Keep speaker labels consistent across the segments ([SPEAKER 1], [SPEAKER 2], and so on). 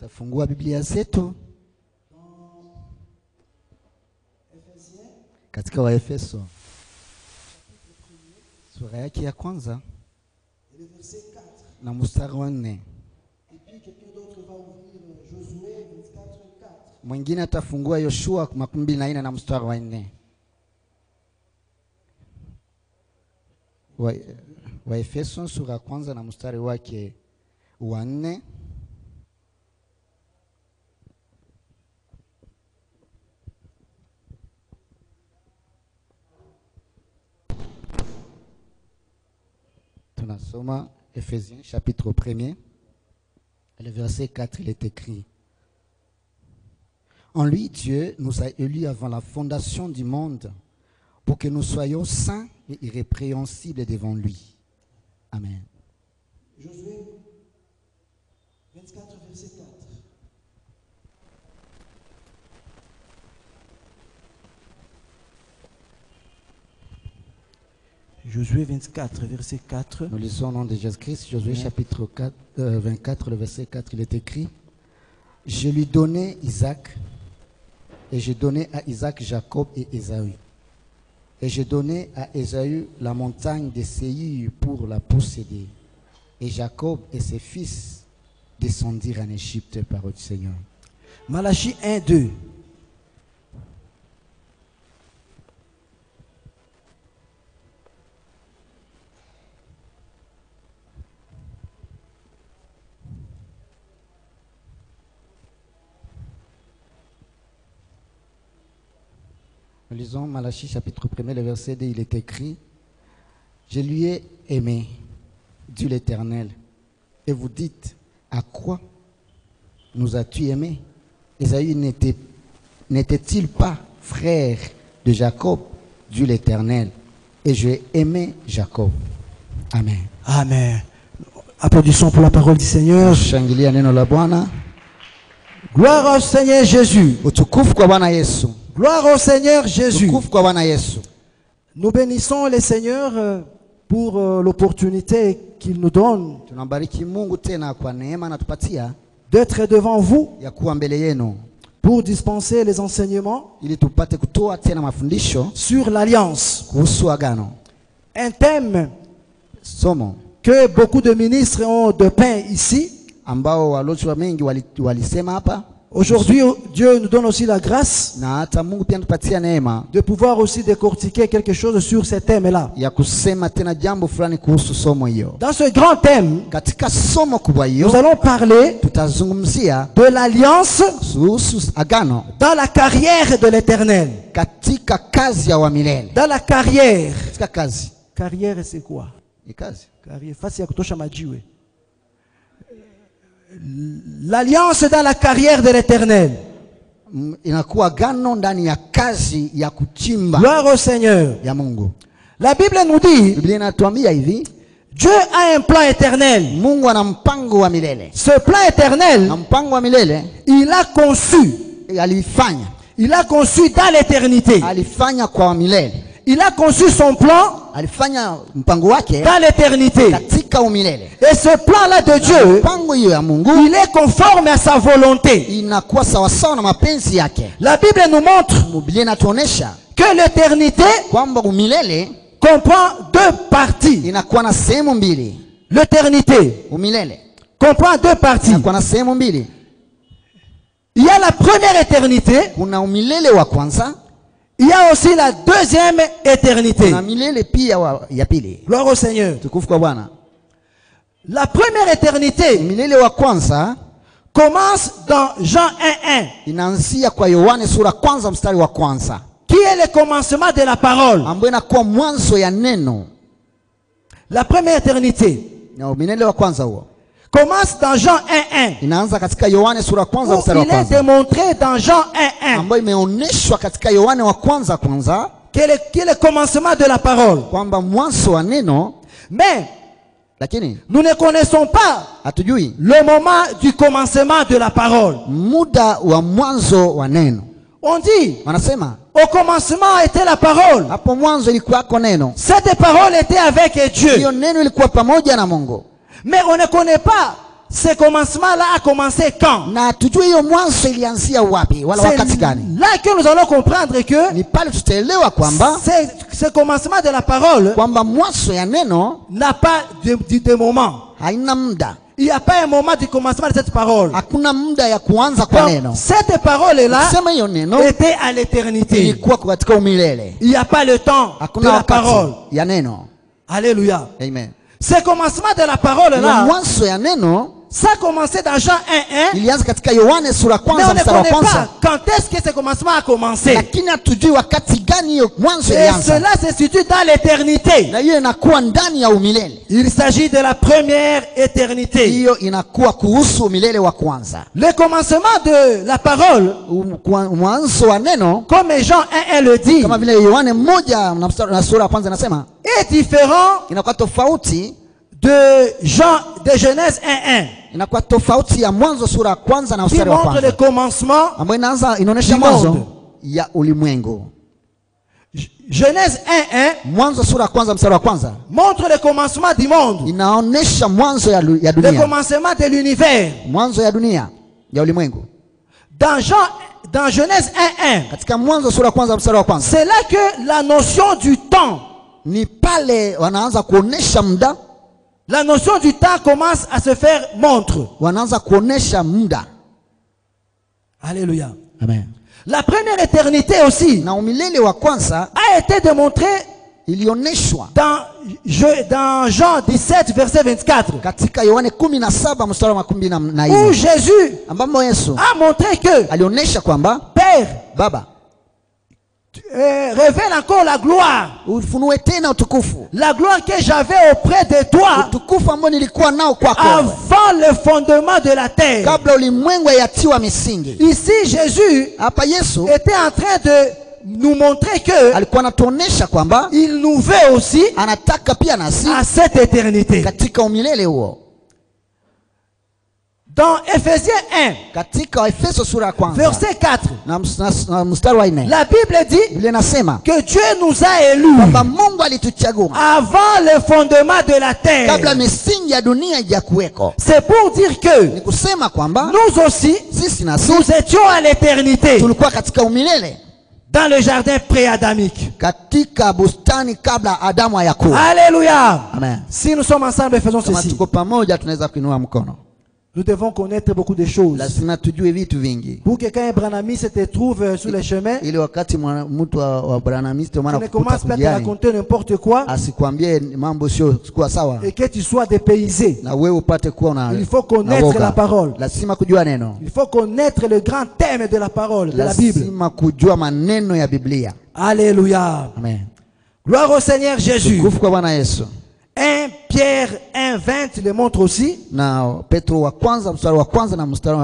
[SPEAKER 1] tafungua biblia zetu katika waefeso sura yake ya kwanza
[SPEAKER 2] et le verset 4.
[SPEAKER 1] na mstari wa nne
[SPEAKER 2] Et puis quelqu'un d'autre va ouvrir Josué 24, 4.
[SPEAKER 1] mwingine atafungua yoshua makumi mbili na nne na mstari wa nne Wa- waefeso sura ya kwanza na mstari wake wa nne tunasoma Ephésiens chapitre 1er le verset 4 il est écrit en lui, Dieu nous a élus avant la fondation du monde pour que nous soyons saints et irrépréhensibles devant lui. Amen.
[SPEAKER 2] Josué 24, verset 4.
[SPEAKER 1] Nous lisons au nom de Jésus-Christ, Josué chapitre 4, euh, 24, le verset 4, il est écrit Je lui donnai Isaac, et j'ai donné à Isaac Jacob et Ésaü. Et j'ai donné à Ésaü la montagne de Séir pour la posséder. Et Jacob et ses fils descendirent en Égypte par le Seigneur.
[SPEAKER 2] Malachie 1, 2.
[SPEAKER 1] Nous lisons Malachie chapitre 1 le verset 2, il est écrit Je lui ai aimé, dit l'Éternel. Et vous dites À quoi nous as-tu aimé? N'était- n'était-il pas frère de Jacob, dit l'Éternel. Et j'ai aimé Jacob. Amen.
[SPEAKER 2] Amen. Applaudissons pour la parole du Seigneur. Gloire au Seigneur Jésus. Gloire au Seigneur Jésus. Nous bénissons le Seigneur euh, pour euh, l'opportunité qu'il nous donne d'être devant vous pour dispenser les enseignements sur l'alliance. Un thème que beaucoup de ministres ont de pain ici. Aujourd'hui, Dieu nous donne aussi la grâce de pouvoir aussi décortiquer quelque chose sur
[SPEAKER 1] somo hiyo.
[SPEAKER 2] Dans ce grand thème, nous allons parler de l'alliance dans la carrière de l'éternel. Dans la carrière. Carrière, c'est quoi? Carrière, kutosha majiwe. L'alliance dans la carrière de l'éternel.
[SPEAKER 1] M- inakuwa agano ndani ya kazi ya kuchimba
[SPEAKER 2] Gloire au Seigneur.
[SPEAKER 1] ya Mungu.
[SPEAKER 2] La Bible nous dit,
[SPEAKER 1] Biblia inatuambia hivi,
[SPEAKER 2] Dieu a un plan éternel.
[SPEAKER 1] Mungu ana mpango wa milele,
[SPEAKER 2] Ce plan éternel,
[SPEAKER 1] na mpango wa milele
[SPEAKER 2] il a conçu.
[SPEAKER 1] alifanya
[SPEAKER 2] Il a conçu dans l'éternité.
[SPEAKER 1] alifanya kwa wa milele,
[SPEAKER 2] Il a conçu son plan
[SPEAKER 1] alifanya mpango wake
[SPEAKER 2] dans l'éternité. Et ce plan-là de Dieu, il est conforme à sa volonté. La Bible nous montre que l'éternité comprend deux parties. L'éternité comprend deux parties. Il y a la première éternité, il y a aussi la deuxième éternité. Gloire au Seigneur. La première éternité
[SPEAKER 1] Umilele wa kwanza
[SPEAKER 2] commence dans Jean 1.1,
[SPEAKER 1] inaanzia kwa Yohane sura kwanza mstari wa kwanza.
[SPEAKER 2] Qui est le commencement de la parole?
[SPEAKER 1] ambayo inakuwa mwanzo ya neno.
[SPEAKER 2] La première éternité.
[SPEAKER 1] Na umilele wa kwanza huo.
[SPEAKER 2] Commence dans Jean 1.1,
[SPEAKER 1] inaanza katika Yohane sura kwanza
[SPEAKER 2] où
[SPEAKER 1] mstari wa
[SPEAKER 2] il est démontré dans Jean 1.1
[SPEAKER 1] ambayo imeonyeshwa katika Yohane wa kwanza kwanza.
[SPEAKER 2] Qui est le, qui est le commencement de la parole?
[SPEAKER 1] kwamba mwanzo wa neno,
[SPEAKER 2] Mais
[SPEAKER 1] lakini
[SPEAKER 2] nous ne connaissons pas
[SPEAKER 1] hatujui
[SPEAKER 2] le moment du commencement de la parole.
[SPEAKER 1] muda wa mwanzo wa neno.
[SPEAKER 2] On dit,
[SPEAKER 1] Wanasema
[SPEAKER 2] au commencement était la parole.
[SPEAKER 1] hapo mwanzo ilikuwako neno,
[SPEAKER 2] Cette parole était avec Dieu.
[SPEAKER 1] hiyo neno ilikuwa pamoja na Mungu,
[SPEAKER 2] Mais on ne connaît pas ce commencement-là a commencé quand?
[SPEAKER 1] Na tujue hiyo mwanzo ilianzia wapi? Wala
[SPEAKER 2] C'est
[SPEAKER 1] wakati gani?
[SPEAKER 2] là que nous allons comprendre que
[SPEAKER 1] ni pale tutaelewa kwamba
[SPEAKER 2] ce, ce commencement de la parole
[SPEAKER 1] kwamba mwanzo ya neno
[SPEAKER 2] n'a pas de, de, de moment.
[SPEAKER 1] haina muda
[SPEAKER 2] Il n'y a pas un moment du commencement de cette parole.
[SPEAKER 1] hakuna muda ya kuanza kwa
[SPEAKER 2] Donc,
[SPEAKER 1] neno
[SPEAKER 2] cette
[SPEAKER 1] sema hiyo neno
[SPEAKER 2] était à l'éternité.
[SPEAKER 1] ilikuwa katika umilele
[SPEAKER 2] Il n'y a pas le temps de la parole.
[SPEAKER 1] ya neno
[SPEAKER 2] Alléluia.
[SPEAKER 1] amen
[SPEAKER 2] Ce commencement de la
[SPEAKER 1] mwanzo ya neno
[SPEAKER 2] ça a commencé dans Jean 1.1,
[SPEAKER 1] ilianza katika yohane sura
[SPEAKER 2] mais on
[SPEAKER 1] kwanza
[SPEAKER 2] ne
[SPEAKER 1] mstari wa
[SPEAKER 2] connaît
[SPEAKER 1] kwanza
[SPEAKER 2] pas quand est-ce que ce commencement a commencé.
[SPEAKER 1] lakini hatujui wakati gani hiyo mwanzo
[SPEAKER 2] Et cela se situe dans l'éternité.
[SPEAKER 1] na hiyo inakuwa ndani ya umilele.
[SPEAKER 2] Il s'agit de la première éternité.
[SPEAKER 1] hiyo inakuwa kuhusu umilele wa kwanza.
[SPEAKER 2] Le commencement de la parole,
[SPEAKER 1] Um- kwa- mwanzo wa neno.
[SPEAKER 2] Comme Jean 1.1 le dit,
[SPEAKER 1] kama vile yohane moja na mstari- na sura ya kwanza inasema.
[SPEAKER 2] Est différent
[SPEAKER 1] inakuwa tofauti
[SPEAKER 2] de Jean de Genèse 1.1
[SPEAKER 1] inakuwa tofauti ya mwanzo sura ya kwanza na mstari wa
[SPEAKER 2] montre le
[SPEAKER 1] kwanza
[SPEAKER 2] commencement.
[SPEAKER 1] ambayo inaanza inaonyesha
[SPEAKER 2] Du
[SPEAKER 1] mwanzo
[SPEAKER 2] monde.
[SPEAKER 1] ya ulimwengu
[SPEAKER 2] Genèse 1.1
[SPEAKER 1] mwanzo sura ya kwanza mstari wa kwanza
[SPEAKER 2] montre le commencement du monde,
[SPEAKER 1] inaonyesha mwanzo ya, ya
[SPEAKER 2] le
[SPEAKER 1] dunia
[SPEAKER 2] commencement de l'univers.
[SPEAKER 1] mwanzo ya dunia ya ulimwengu
[SPEAKER 2] Dans Jean, dans Genèse 1.1,
[SPEAKER 1] katika mwanzo sura ya kwanza mstari wa kwanza
[SPEAKER 2] c'est là que la notion du temps,
[SPEAKER 1] ni pale wanaanza kuonesha muda
[SPEAKER 2] la notion du temps commence à se faire montre.
[SPEAKER 1] wanaanza kuonesha muda
[SPEAKER 2] Alléluia.
[SPEAKER 1] Amen.
[SPEAKER 2] La première éternité aussi
[SPEAKER 1] na umilele wa kwanza
[SPEAKER 2] a été démontrée
[SPEAKER 1] ilioneshwa
[SPEAKER 2] dans, je- dans Jean 17, verset 24,
[SPEAKER 1] katika yohane 17 mstari wa makumi na na
[SPEAKER 2] où Jésus
[SPEAKER 1] ambamo yesu
[SPEAKER 2] a montré que
[SPEAKER 1] kwamba
[SPEAKER 2] Père
[SPEAKER 1] baba
[SPEAKER 2] euh, révèle encore la gloire,
[SPEAKER 1] ufunue tena utukufu.
[SPEAKER 2] La gloire que j'avais auprès de toi
[SPEAKER 1] utukufu ambao nilikuwa nao kwako
[SPEAKER 2] avant le fondement de la terre.
[SPEAKER 1] kabla ulimwengu hayatiwa misingi.
[SPEAKER 2] Ici, Jésus
[SPEAKER 1] hapa yesu
[SPEAKER 2] était en train de nous montrer que
[SPEAKER 1] alikuwa anatuonesha kwamba
[SPEAKER 2] il nous veut aussi
[SPEAKER 1] anataka pia nasi
[SPEAKER 2] à cette éternité.
[SPEAKER 1] katika umilele huo
[SPEAKER 2] Dans Ephésiens 1,
[SPEAKER 1] katika efeso sura ya kwanza.
[SPEAKER 2] verset 4,
[SPEAKER 1] na, ms- na, na mstari wa nne.
[SPEAKER 2] La Bible dit que Dieu nous a élus avant le fondement de la terre. C'est pour dire que nous aussi, nous étions à l'éternité. dans le jardin pré-adamique. Alléluia.
[SPEAKER 1] amen.
[SPEAKER 2] Si nous sommes ensemble, faisons ceci. Nous devons connaître beaucoup de choses.
[SPEAKER 1] lazima tujue vitu vingi
[SPEAKER 2] Pour que quand un branamiste se trouve euh, sur le chemin,
[SPEAKER 1] ili wakati mtu wa, maana
[SPEAKER 2] ne
[SPEAKER 1] kukuta
[SPEAKER 2] commences pas à raconter n'importe quoi
[SPEAKER 1] asikwambie mambo sio kuwa sawa
[SPEAKER 2] et que tu sois dépaysé.
[SPEAKER 1] na wewe upate kuwa na
[SPEAKER 2] Il faut
[SPEAKER 1] na
[SPEAKER 2] connaître la parole.
[SPEAKER 1] lazima kujua neno
[SPEAKER 2] Il faut connaître le grand thème de la parole, de la Bible.
[SPEAKER 1] lazima kujua maneno ya biblia
[SPEAKER 2] Alléluia.
[SPEAKER 1] amen
[SPEAKER 2] Gloire au Seigneur Jésus.
[SPEAKER 1] tukufu kwa bwana yesu
[SPEAKER 2] 1 Pierre 1, 20 le montre aussi.
[SPEAKER 1] na petro wa kwanza mstari kwanza na mstari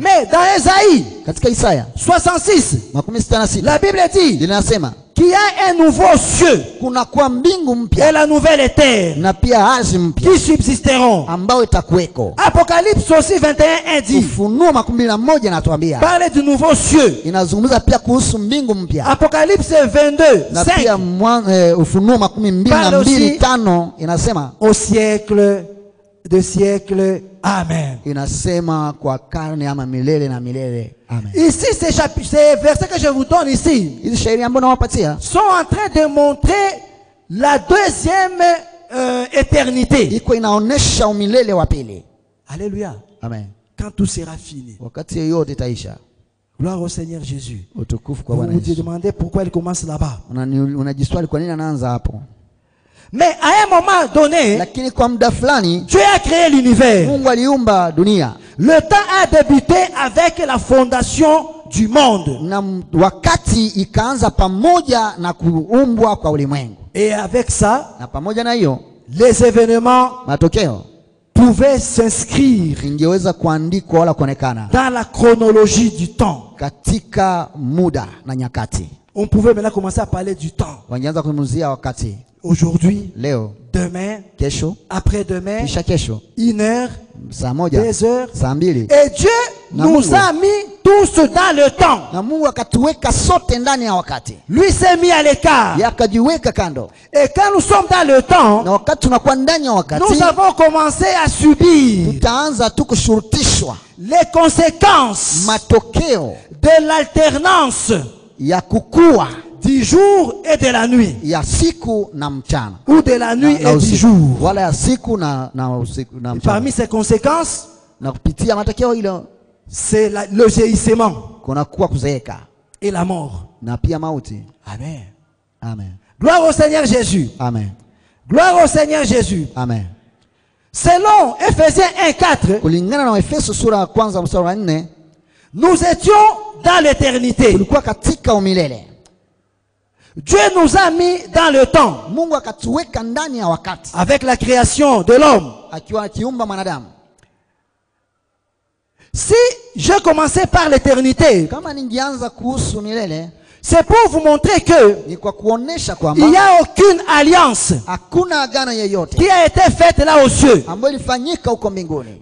[SPEAKER 2] Mais dans Esaïe
[SPEAKER 1] katika isaya
[SPEAKER 2] 66,
[SPEAKER 1] makumi sita na sita
[SPEAKER 2] la Bible dit
[SPEAKER 1] linasema
[SPEAKER 2] qu'il y a un nouveau cieux
[SPEAKER 1] kuna kuwa mbingu
[SPEAKER 2] et la nouvelle terre
[SPEAKER 1] na pia ardhi mpya
[SPEAKER 2] qui subsisteront.
[SPEAKER 1] ambao itakuweko
[SPEAKER 2] Apocalypse aussi 21, dit
[SPEAKER 1] ufunuo makumi na moja natuambia
[SPEAKER 2] parle du nouveau cieux.
[SPEAKER 1] inazungumza pia kuhusu mbingu mpya
[SPEAKER 2] Apocalypse 22,
[SPEAKER 1] na pia mwa, eh, ufunuo makumi mbili na mbili tano inasema
[SPEAKER 2] au siècle de siècle. Amen.
[SPEAKER 1] inasema kwa karne ama milele na milele amen
[SPEAKER 2] Ici, ces, ces versets que je vous donne ici sont en train de montrer la deuxième euh, éternité. Alléluia.
[SPEAKER 1] amen
[SPEAKER 2] Quand tout sera fini.
[SPEAKER 1] itaisha
[SPEAKER 2] Gloire au Seigneur Jésus.
[SPEAKER 1] kwa
[SPEAKER 2] Vous vous demandez pourquoi il commence là-bas. Mais à un moment donné,
[SPEAKER 1] lakini kwa muda fulani
[SPEAKER 2] Dieu a créé l'univers. Le temps a débuté avec la fondation du monde.
[SPEAKER 1] na m- wakati ikaanza pamoja na kuumbwa kwa ulimwengu
[SPEAKER 2] Et avec ça,
[SPEAKER 1] na pamoja na hiyo
[SPEAKER 2] les événements
[SPEAKER 1] matokeo
[SPEAKER 2] pouvaient s'inscrire
[SPEAKER 1] ingeweza kuandikwa wala kuonekana
[SPEAKER 2] dans la chronologie du temps.
[SPEAKER 1] katika muda na nyakati
[SPEAKER 2] On pouvait maintenant commencer à parler du temps.
[SPEAKER 1] wangeanza kuzungumzia wakati
[SPEAKER 2] Aujourd'hui,
[SPEAKER 1] leo
[SPEAKER 2] demain,
[SPEAKER 1] kesho
[SPEAKER 2] après-demain,
[SPEAKER 1] kisha kesho
[SPEAKER 2] une heure,
[SPEAKER 1] saa moja.
[SPEAKER 2] Deux heures.
[SPEAKER 1] saa mbili.
[SPEAKER 2] Et Dieu
[SPEAKER 1] Na
[SPEAKER 2] nous a mis tous dans le temps.
[SPEAKER 1] na mungu akatuweka sote ndani ya wakati.
[SPEAKER 2] Lui s'est mis à l'écart.
[SPEAKER 1] Yeye akajiweka kando.
[SPEAKER 2] Et quand nous sommes dans le temps,
[SPEAKER 1] na wakati tunakuwa ndani ya wakati
[SPEAKER 2] nous avons commencé à subir
[SPEAKER 1] tutaanza tu kushurutishwa
[SPEAKER 2] les conséquences
[SPEAKER 1] matokeo
[SPEAKER 2] de l'alternance.
[SPEAKER 1] ya kukua
[SPEAKER 2] du jour et de la nuit.
[SPEAKER 1] ya siku na mchana
[SPEAKER 2] Ou de la nuit
[SPEAKER 1] na, na
[SPEAKER 2] et du jour.
[SPEAKER 1] wala ya siku na, na usiku na
[SPEAKER 2] Et parmi ces conséquences,
[SPEAKER 1] na kupitia matokeo hilo
[SPEAKER 2] c'est le
[SPEAKER 1] kunakuwa kuzeeka
[SPEAKER 2] et la mort.
[SPEAKER 1] na pia mauti
[SPEAKER 2] Amen.
[SPEAKER 1] amen
[SPEAKER 2] Gloire au Seigneur Jésus.
[SPEAKER 1] amen
[SPEAKER 2] Gloire au Seigneur Jésus.
[SPEAKER 1] amen
[SPEAKER 2] Selon Ephésiens 1.4,
[SPEAKER 1] kulingana na efeso sura ya kwanza mstari wa nne
[SPEAKER 2] nous étions dans l'éternité.
[SPEAKER 1] tulikuwa katika umilele
[SPEAKER 2] Dieu nous a mis dans le temps avec la création de l'homme. Si je commençais par l'éternité, c'est pour vous montrer que il n'y a aucune alliance qui a été faite là aux cieux.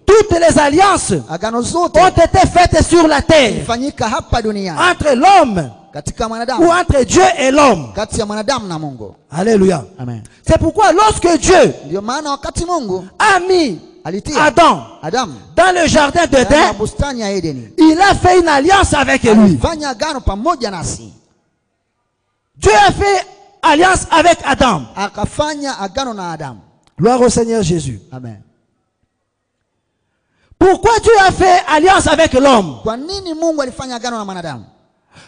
[SPEAKER 2] Toutes les alliances ont été faites sur la terre entre l'homme entre Dieu et l'homme.
[SPEAKER 1] kati ya mwanadamu na mungu
[SPEAKER 2] Alléluia.
[SPEAKER 1] amen
[SPEAKER 2] C'est pourquoi lorsque Dieu a mis Adam dans le jardin d'Éden, il a fait une alliance avec lui. Dieu a fait alliance avec Adam. Gloire au Seigneur Jésus.
[SPEAKER 1] amen
[SPEAKER 2] Pourquoi Dieu a fait alliance avec l'homme?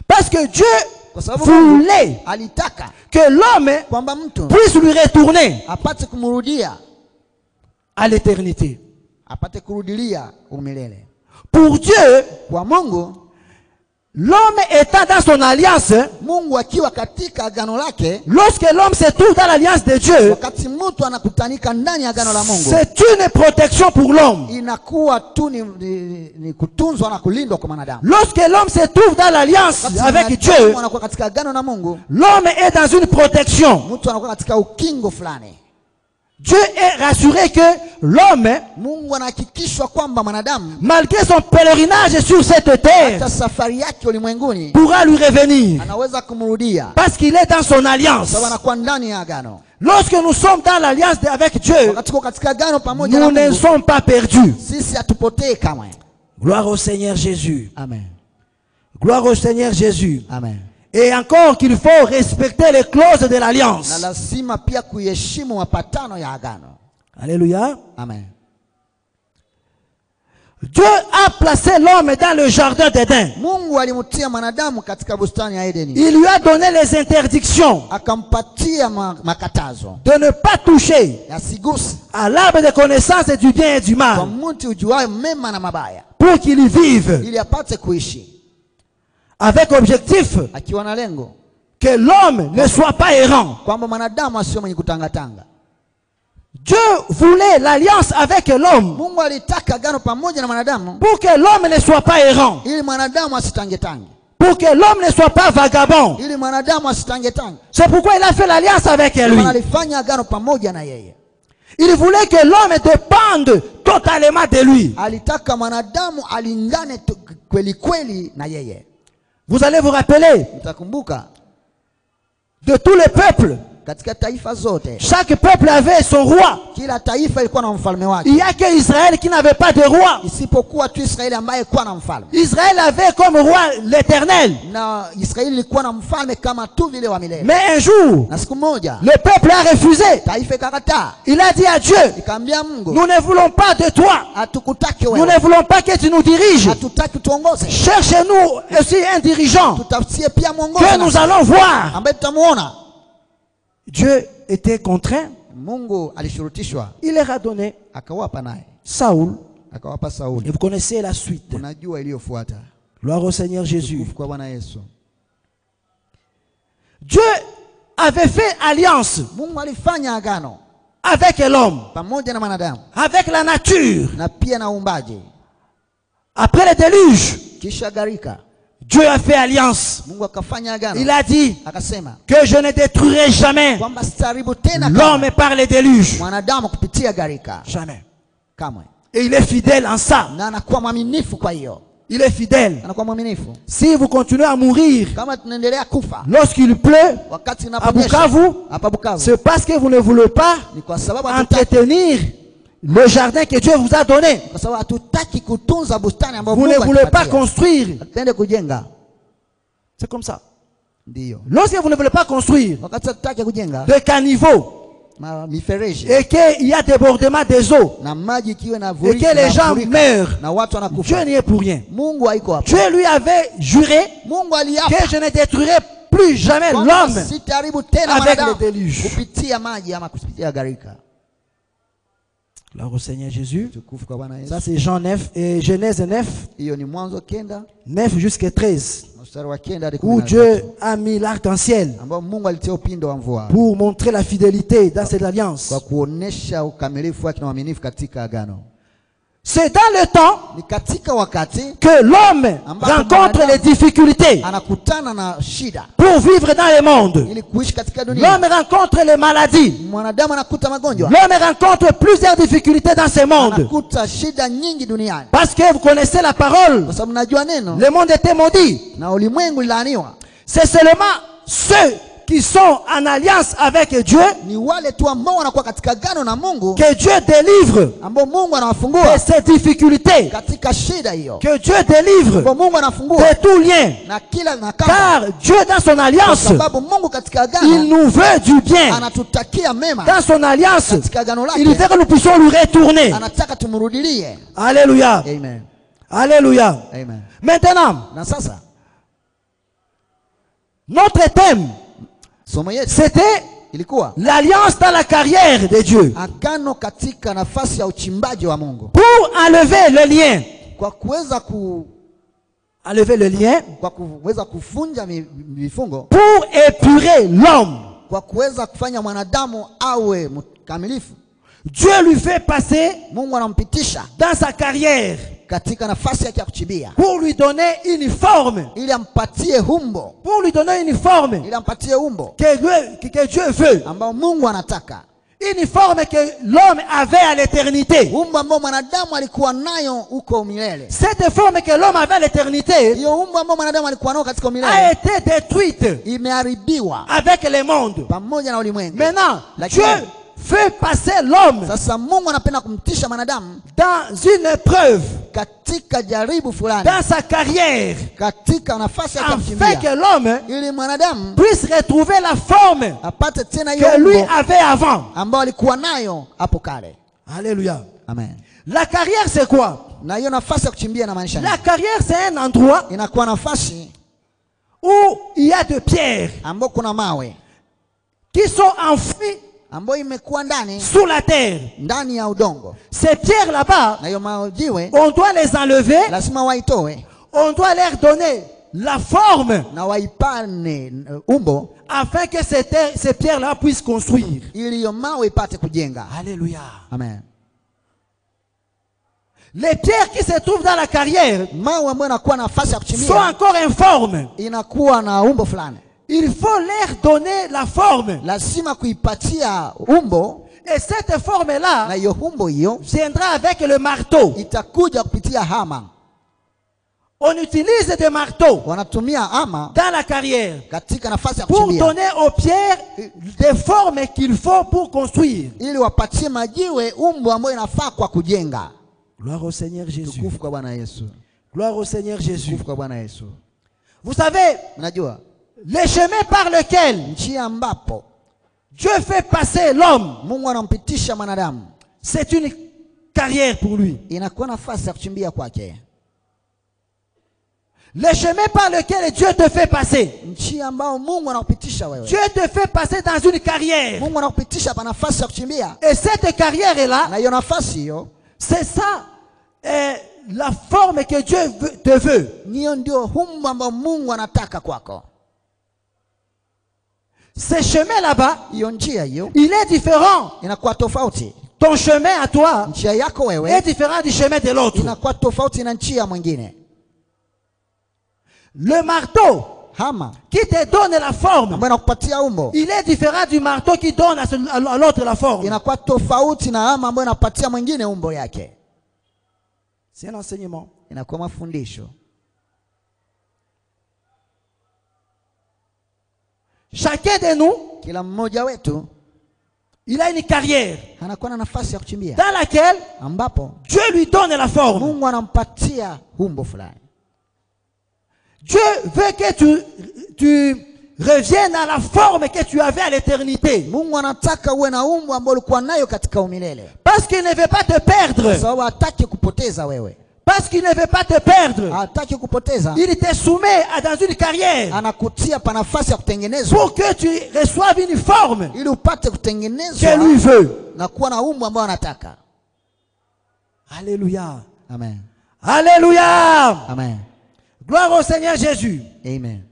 [SPEAKER 2] Parce que Dieu
[SPEAKER 1] kwa sababu mungu
[SPEAKER 2] voulait
[SPEAKER 1] alitaka
[SPEAKER 2] que l'homme
[SPEAKER 1] kwamba mtu
[SPEAKER 2] puisse lui retourner
[SPEAKER 1] apate kumrudia
[SPEAKER 2] à l'éternité.
[SPEAKER 1] apate kurudilia umilele
[SPEAKER 2] Pour Dieu,
[SPEAKER 1] kwa mungu
[SPEAKER 2] l'homme étant dans son alliance,
[SPEAKER 1] mungu akiwa katika agano lake
[SPEAKER 2] lorsque l'homme se trouve dans l'alliance de Dieu,
[SPEAKER 1] wakati mtu anakutanika ndani ya agano la mungu
[SPEAKER 2] c'est une protection pour l'homme.
[SPEAKER 1] inakuwa tu ni, ni, ni kutunzwa na kulindwa kwa mwanadamu
[SPEAKER 2] Lorsque l'homme se trouve dans l'alliance avec Dieu,
[SPEAKER 1] anakuwa katika agano na mungu
[SPEAKER 2] l'homme est dans une protection.
[SPEAKER 1] mtu anakuwa katika ukingo fulani
[SPEAKER 2] Dieu est rassuré que l'homme, malgré son pèlerinage sur cette terre, pourra lui revenir. Parce qu'il est dans son alliance. Lorsque nous sommes dans l'alliance avec Dieu, nous ne sommes pas perdus. Gloire au Seigneur Jésus.
[SPEAKER 1] amen
[SPEAKER 2] Gloire au Seigneur Jésus.
[SPEAKER 1] amen
[SPEAKER 2] Et encore qu'il faut respecter les clauses de
[SPEAKER 1] na
[SPEAKER 2] l'alliance.
[SPEAKER 1] lazima pia kuiheshimu mapatano ya agano.
[SPEAKER 2] Alléluia.
[SPEAKER 1] amen.
[SPEAKER 2] Dieu a placé l'homme dans le jardin d'Éden.
[SPEAKER 1] mungu alimtia mwanadamu katika bustani ya edeni.
[SPEAKER 2] Il lui a donné les interdictions
[SPEAKER 1] akampatia ma, makatazo.
[SPEAKER 2] de ne pas toucher
[SPEAKER 1] yasiguse.
[SPEAKER 2] à l'arbre de connaissance du bien et du
[SPEAKER 1] kwa
[SPEAKER 2] mal
[SPEAKER 1] mti ujuayo mema na mabaya.
[SPEAKER 2] pour qu'il y vive.
[SPEAKER 1] Ili apate kuishi
[SPEAKER 2] avec objectif
[SPEAKER 1] akiwa na lengo
[SPEAKER 2] que l'homme ne soit pas errant.
[SPEAKER 1] kwamba mwanadamu asio mwenye kutangatanga
[SPEAKER 2] Dieu voulait l'alliance avec l'homme
[SPEAKER 1] mungu alitaka agano pamoja na mwanadamu
[SPEAKER 2] pour que l'homme ne soit pas errant,
[SPEAKER 1] ili mwanadamu asitangetange
[SPEAKER 2] pour que l'homme ne soit pas vagabond.
[SPEAKER 1] ili mwanadamu asitangetange
[SPEAKER 2] C'est pourquoi il a fait l'alliance avec lui.
[SPEAKER 1] maana alifanya agano pamoja na yeye
[SPEAKER 2] Il voulait que l'homme dépende totalement de lui.
[SPEAKER 1] alitaka mwanadamu alingane tu- kweli kweli na yeye
[SPEAKER 2] Vous allez vous rappeler de tous les peuples.
[SPEAKER 1] Katika taifa zote
[SPEAKER 2] Chaque peuple avait son roi.
[SPEAKER 1] kila taifa ilikuwa na mfalme wake
[SPEAKER 2] Il n'y a que Israël qui n'avait pas de roi.
[SPEAKER 1] isipokuwa tu israeli ambaye ilikuwa na mfalme
[SPEAKER 2] Israël avait comme roi l'éternel.
[SPEAKER 1] na israeli ilikuwa na mfalme kama tu vile wa milele
[SPEAKER 2] Mais un jour,
[SPEAKER 1] na siku moja
[SPEAKER 2] le peuple a refusé.
[SPEAKER 1] taifa ikakataa
[SPEAKER 2] Il a dit à Dieu,
[SPEAKER 1] ikaambia mungu
[SPEAKER 2] nous ne voulons pas de toi.
[SPEAKER 1] hatukutaki
[SPEAKER 2] Nous
[SPEAKER 1] wewe
[SPEAKER 2] ne voulons pas que tu nous diriges.
[SPEAKER 1] hatutaki tuongoze
[SPEAKER 2] Cherchez-nous aussi un dirigeant
[SPEAKER 1] tutafutie pia mwongozo
[SPEAKER 2] que nous allons voir.
[SPEAKER 1] ambaye tutamuona
[SPEAKER 2] Dieu était contraint.
[SPEAKER 1] mungu alishurutishwa
[SPEAKER 2] Il leur a donné
[SPEAKER 1] akawapa naye
[SPEAKER 2] Saoul.
[SPEAKER 1] akawapa
[SPEAKER 2] Et
[SPEAKER 1] sauli
[SPEAKER 2] vous connaissez la suite.
[SPEAKER 1] unajua iliyofuata
[SPEAKER 2] Gloire au Seigneur Jésus.
[SPEAKER 1] Kwa bwana yesu
[SPEAKER 2] Dieu avait fait alliance
[SPEAKER 1] mungu alifanya agano
[SPEAKER 2] avec l'homme,
[SPEAKER 1] pamoja na mwanadamu
[SPEAKER 2] avec la nature.
[SPEAKER 1] na pia na uumbaji
[SPEAKER 2] Après le déluge,
[SPEAKER 1] kisha gharika
[SPEAKER 2] Dieu a fait alliance. Il a dit que je ne détruirai jamais l'homme par le déluge.
[SPEAKER 1] mwanadamu kupitia gharika
[SPEAKER 2] Jamais. Et il est fidèle en ça. il est fidèle. Si vous continuez à mourir lorsqu'il pleut, à Bukavu, c'est parce que vous ne voulez pas entretenir le jardin que Dieu vous a donné. Vous ne voulez pas construire. C'est comme ça. Lorsque vous ne voulez pas construire de
[SPEAKER 1] mifereji
[SPEAKER 2] et qu'il y a débordement des eaux et que les gens meurent, Dieu n'y est pour rien. Dieu lui avait juré que je ne détruirai plus jamais l'homme avec le déluge.
[SPEAKER 1] kupitia maji ama kupitia gharika
[SPEAKER 2] Gloire au Seigneur Jésus. Ça c'est Jean 9 et Genèse 9,
[SPEAKER 1] hiyo ni mwanzo kenda.
[SPEAKER 2] 9 jusqu'à 13,
[SPEAKER 1] mstari wa kenda hadi kumi
[SPEAKER 2] où Dieu a mis l'arc-en-ciel pour montrer la fidélité dans cette alliance. C'est dans le temps que l'homme rencontre les difficultés pour vivre dans le monde. L'homme rencontre les maladies. L'homme rencontre plusieurs difficultés dans ce monde. Parce que vous connaissez la parole. Le monde était maudit. C'est seulement ceux qui sont en alliance avec Dieu
[SPEAKER 1] ni wale tu ambao wanakuwa katika gano na Mungu
[SPEAKER 2] que Dieu délivre
[SPEAKER 1] ambao Mungu
[SPEAKER 2] de ces difficultés.
[SPEAKER 1] katika shida hiyo
[SPEAKER 2] Que Dieu délivre
[SPEAKER 1] ambao Mungu anafungua
[SPEAKER 2] de tout lien.
[SPEAKER 1] na kila na kama
[SPEAKER 2] Car Dieu dans son
[SPEAKER 1] kwa
[SPEAKER 2] alliance,
[SPEAKER 1] sababu Mungu katika
[SPEAKER 2] il nous veut du bien.
[SPEAKER 1] anatutakia mema
[SPEAKER 2] Dans son alliance,
[SPEAKER 1] katika agano
[SPEAKER 2] il veut que nous puissions lui retourner.
[SPEAKER 1] anataka tumrudilie
[SPEAKER 2] Alléluia.
[SPEAKER 1] amen
[SPEAKER 2] Alléluia.
[SPEAKER 1] amen
[SPEAKER 2] Maintenant,
[SPEAKER 1] na sasa
[SPEAKER 2] notre thème, c'était l'alliance dans la carrière de Dieu. Pour enlever le lien, enlever le lien, pour épurer l'homme, Dieu lui fait passer dans sa carrière
[SPEAKER 1] katika nafasi yake ya kuchibia,
[SPEAKER 2] pour lui donner une forme,
[SPEAKER 1] ili ampatie umbo.
[SPEAKER 2] Pour lui donner une forme
[SPEAKER 1] ili ampatie umbo.
[SPEAKER 2] Que Dieu, que- Dieu veut,
[SPEAKER 1] ambao Mungu anataka.
[SPEAKER 2] Une forme que l'homme avait à l'éternité.
[SPEAKER 1] umbo ambao mwanadamu alikuwa nayo huko milele.
[SPEAKER 2] Cette forme que l'homme avait à l'éternité
[SPEAKER 1] hiyo umbo ambao mwanadamu alikuwa nayo katika milele.
[SPEAKER 2] a été détruite
[SPEAKER 1] imeharibiwa.
[SPEAKER 2] avec le monde.
[SPEAKER 1] pamoja na ulimwengu.
[SPEAKER 2] Maintenant, Dieu fait passer l'homme
[SPEAKER 1] sasa Mungu anapenda kumtisha mwanadamu
[SPEAKER 2] dans une épreuve,
[SPEAKER 1] katika jaribu fulani
[SPEAKER 2] dans sa carrière,
[SPEAKER 1] katika nafasi yake ya
[SPEAKER 2] afin que l'homme
[SPEAKER 1] ili mwanadamu
[SPEAKER 2] puisse retrouver la forme
[SPEAKER 1] apate tena hiyo
[SPEAKER 2] que lui avait avant.
[SPEAKER 1] ambao alikuwa nayo hapo kale.
[SPEAKER 2] Alléluia.
[SPEAKER 1] amen.
[SPEAKER 2] La carrière, c'est quoi?
[SPEAKER 1] Na hiyo nafasi ya kuchimbia inamaanisha
[SPEAKER 2] La carrière, c'est un endroit
[SPEAKER 1] inakuwa nafasi
[SPEAKER 2] où il y a de pierres
[SPEAKER 1] ambao kuna mawe
[SPEAKER 2] qui sont enfouies
[SPEAKER 1] ambayo imekuwa ndani
[SPEAKER 2] sous la terre.
[SPEAKER 1] ndani ya udongo
[SPEAKER 2] Ces pierres là-bas,
[SPEAKER 1] na hiyo majiwe
[SPEAKER 2] on doit les enlever,
[SPEAKER 1] lazima waitoe
[SPEAKER 2] on doit leur donner la forme
[SPEAKER 1] na waipane uh, umbo
[SPEAKER 2] afin que ces, ces pierres-là puissent construire.
[SPEAKER 1] ili hiyo mawe ipate kujenga
[SPEAKER 2] Alléluia.
[SPEAKER 1] amen
[SPEAKER 2] Les pierres qui se trouvent dans la carrière sont encore informes. Il faut leur donner la forme.
[SPEAKER 1] lazima kuipatia umbo
[SPEAKER 2] Et cette forme-là
[SPEAKER 1] na hiyo umbo hiyo
[SPEAKER 2] viendra avec le marteau.
[SPEAKER 1] itakuja kupitia hama
[SPEAKER 2] On utilise des marteaux
[SPEAKER 1] wanatumia hama
[SPEAKER 2] dans la carrière
[SPEAKER 1] katika nafasi ya
[SPEAKER 2] pour donner aux pierres des formes qu'il faut pour construire.
[SPEAKER 1] ili wapatie majiwe umbo ambayo inafaa kwa kujenga
[SPEAKER 2] Gloire au Seigneur Jésus.
[SPEAKER 1] tukufu kwa bwana yesu
[SPEAKER 2] Gloire au Seigneur Jésus.
[SPEAKER 1] tukufu kwa bwana yesu
[SPEAKER 2] Vous savez,
[SPEAKER 1] mnajua
[SPEAKER 2] le chemin par lequel Dieu fait passer l'homme,
[SPEAKER 1] mungu anampitisha mwanadamu.
[SPEAKER 2] C'est une carrière pour lui.
[SPEAKER 1] inakuwa nafasi ya kuchimbia kwake.
[SPEAKER 2] Le chemin par lequel Dieu te fait passer, Dieu te fait passer dans une carrière. Et cette carrière-là, c'est ça euh, la forme que Dieu te veut.
[SPEAKER 1] niyo ndio umbo ambao mungu anataka kwako
[SPEAKER 2] Ce chemin là-bas, il est différent. Ton chemin à toi est différent du chemin de l'autre. Le marteau qui te donne la forme, il est différent du marteau qui donne à l'autre la forme. C'est un enseignement.
[SPEAKER 1] inakuwa mafundisho.
[SPEAKER 2] Chacun de nous,
[SPEAKER 1] Kila mmoja wetu
[SPEAKER 2] il a une carrière
[SPEAKER 1] anakuwa na nafasi ya kuchimbia,
[SPEAKER 2] dans laquelle
[SPEAKER 1] ambapo
[SPEAKER 2] Dieu lui donne la forme.
[SPEAKER 1] Mungu anampatia umbo fulani.
[SPEAKER 2] Dieu veut que tu, tu reviennes à la forme que tu avais à l'éternité.
[SPEAKER 1] Mungu anataka uwe na umbo ambao ulikuwa nayo katika umilele,
[SPEAKER 2] Parce qu'il ne veut pas te
[SPEAKER 1] kwa
[SPEAKER 2] perdre.
[SPEAKER 1] sababu hataki kupoteza wewe,
[SPEAKER 2] Parce qu'il ne veut pas te perdre.
[SPEAKER 1] hataki kupoteza,
[SPEAKER 2] Il te soumet à dans une carrière
[SPEAKER 1] anakutia pa nafasi ya kutengenezwa
[SPEAKER 2] pour que tu reçoives une forme
[SPEAKER 1] ili upate
[SPEAKER 2] que lui veut.
[SPEAKER 1] na kuwa na umbo ambao anataka.
[SPEAKER 2] Alléluia.
[SPEAKER 1] Amen,
[SPEAKER 2] Alléluia.
[SPEAKER 1] amen,
[SPEAKER 2] Gloire au Seigneur Jésus.
[SPEAKER 1] amen.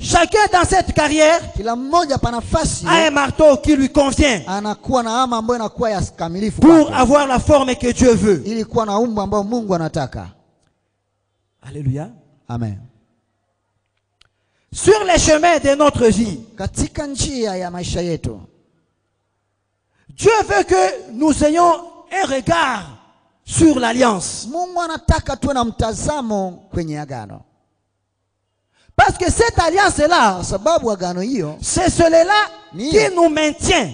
[SPEAKER 2] Chacun dans cette carrière
[SPEAKER 1] Kila mmoja pa nafasi
[SPEAKER 2] a un marteau qui lui convient
[SPEAKER 1] anakuwa na ama ambayo inakuwa ya kamilifu
[SPEAKER 2] pour avoir la forme que Dieu veut.
[SPEAKER 1] ili kuwa na umbo ambao Mungu anataka.
[SPEAKER 2] Alléluia.
[SPEAKER 1] Amen.
[SPEAKER 2] Sur les chemins de notre vie,
[SPEAKER 1] Katika njia ya maisha yetu
[SPEAKER 2] Dieu veut que nous ayons un regard sur l'alliance.
[SPEAKER 1] Mungu anataka tuwe na mtazamo kwenye agano,
[SPEAKER 2] Parce que cette alliance-là, c'est cela qui nous maintient.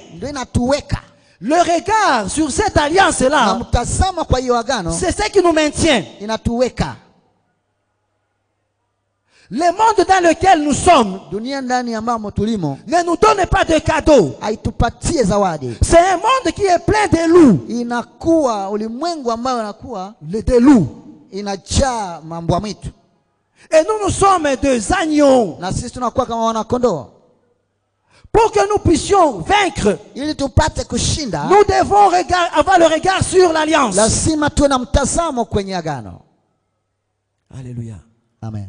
[SPEAKER 2] Le regard sur cette alliance-là, c'est ce qui nous maintient. Le monde dans lequel nous sommes ne nous donne pas de cadeaux. C'est un monde qui est plein de loups. Le- Des loups. Et nous, nous sommes des agneaux.
[SPEAKER 1] na sisi tunakuwa kama wanakondoo.
[SPEAKER 2] Pour que nous puissions vaincre,
[SPEAKER 1] Ili tupate kushinda,
[SPEAKER 2] nous devons regard- avoir le regard sur l'alliance.
[SPEAKER 1] lazima tuwe na mtazamo kwenye agano.
[SPEAKER 2] Alléluia.
[SPEAKER 1] Amen.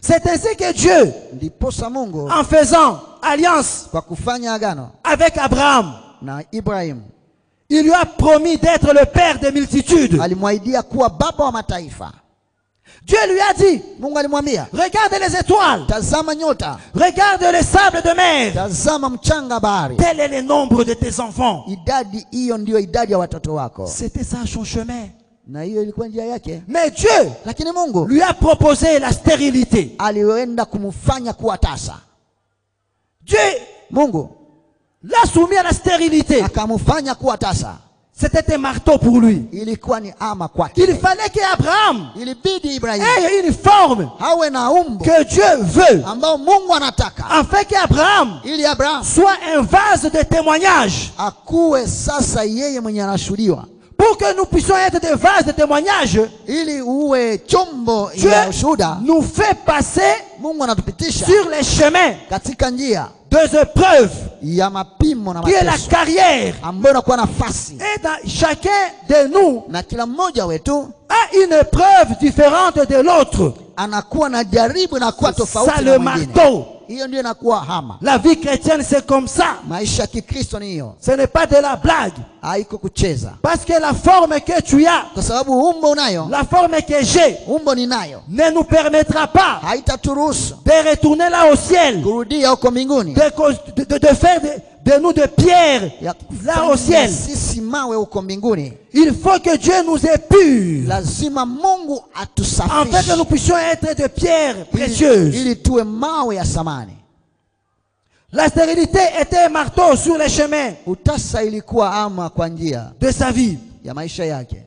[SPEAKER 2] C'est ainsi que Dieu,
[SPEAKER 1] Ndiposa Mungu
[SPEAKER 2] en faisant alliance
[SPEAKER 1] kwa kufanya agano
[SPEAKER 2] avec Abraham,
[SPEAKER 1] na
[SPEAKER 2] il lui a promis d'être le père des multitudes.
[SPEAKER 1] alimwahidia kuwa baba wa mataifa.
[SPEAKER 2] Dieu lui a dit,
[SPEAKER 1] Mungu alimwambia,
[SPEAKER 2] regarde les étoiles,
[SPEAKER 1] tazama nyota,
[SPEAKER 2] regarde les sables de mer.
[SPEAKER 1] tazama mchanga bahari.
[SPEAKER 2] Tel est le nombre de tes enfants.
[SPEAKER 1] Idadi hiyo ndiyo idadi ya watoto wako,
[SPEAKER 2] C'était ça son chemin.
[SPEAKER 1] na hiyo ilikuwa njia yake.
[SPEAKER 2] Mais Dieu
[SPEAKER 1] Lakini Mungu
[SPEAKER 2] lui a proposé la stérilité.
[SPEAKER 1] alienda kumfanya kuwa tasa.
[SPEAKER 2] Dieu
[SPEAKER 1] Mungu
[SPEAKER 2] l'a soumis à la stérilité.
[SPEAKER 1] akamfanya kuwa tasa,
[SPEAKER 2] C'était un marteau pour lui. Il fallait qu'Abraham ait une forme que Dieu veut, afin qu'Abraham soit un vase de témoignage. Pour que nous puissions être des vases de témoignage, Dieu nous fait passer sur les chemins des épreuves,
[SPEAKER 1] ya mapimo na
[SPEAKER 2] qui est la carrière.
[SPEAKER 1] ambayo inakuwa nafasi,
[SPEAKER 2] Et dans chacun de nous
[SPEAKER 1] na kila mmoja wetu
[SPEAKER 2] a une épreuve différente de l'autre.
[SPEAKER 1] anakuwa na jaribu inakuwa
[SPEAKER 2] Ça
[SPEAKER 1] tofauti
[SPEAKER 2] le
[SPEAKER 1] na mwingine.
[SPEAKER 2] Marteau.
[SPEAKER 1] Hiyo ndio inakuwa hama.
[SPEAKER 2] La vie chrétienne, c'est comme ça.
[SPEAKER 1] Maisha ya Kikristo ni hiyo,
[SPEAKER 2] Ce n'est pas de la blague.
[SPEAKER 1] haiko kucheza,
[SPEAKER 2] Parce que la forme que tu as,
[SPEAKER 1] kwa sababu umbo unayo,
[SPEAKER 2] la forme que j'ai,
[SPEAKER 1] umbo ninayo,
[SPEAKER 2] ne nous permettra pas
[SPEAKER 1] haitaturuhusu
[SPEAKER 2] de retourner là au ciel,
[SPEAKER 1] kurudia huko mbinguni,
[SPEAKER 2] de, cause- de- de- de faire de, de nous de pierre
[SPEAKER 1] ya
[SPEAKER 2] là au ciel.
[SPEAKER 1] sisi mawe huko mbinguni.
[SPEAKER 2] Il faut que Dieu nous épure,
[SPEAKER 1] Lazima Mungu
[SPEAKER 2] afin que nous puissions être de pierres
[SPEAKER 1] ili,
[SPEAKER 2] précieuses.
[SPEAKER 1] ili tuwe mawe ya samani.
[SPEAKER 2] La stérilité était un marteau sur les chemins
[SPEAKER 1] Utasa ilikuwa ama kwa njia
[SPEAKER 2] de sa vie.
[SPEAKER 1] ya maisha yake,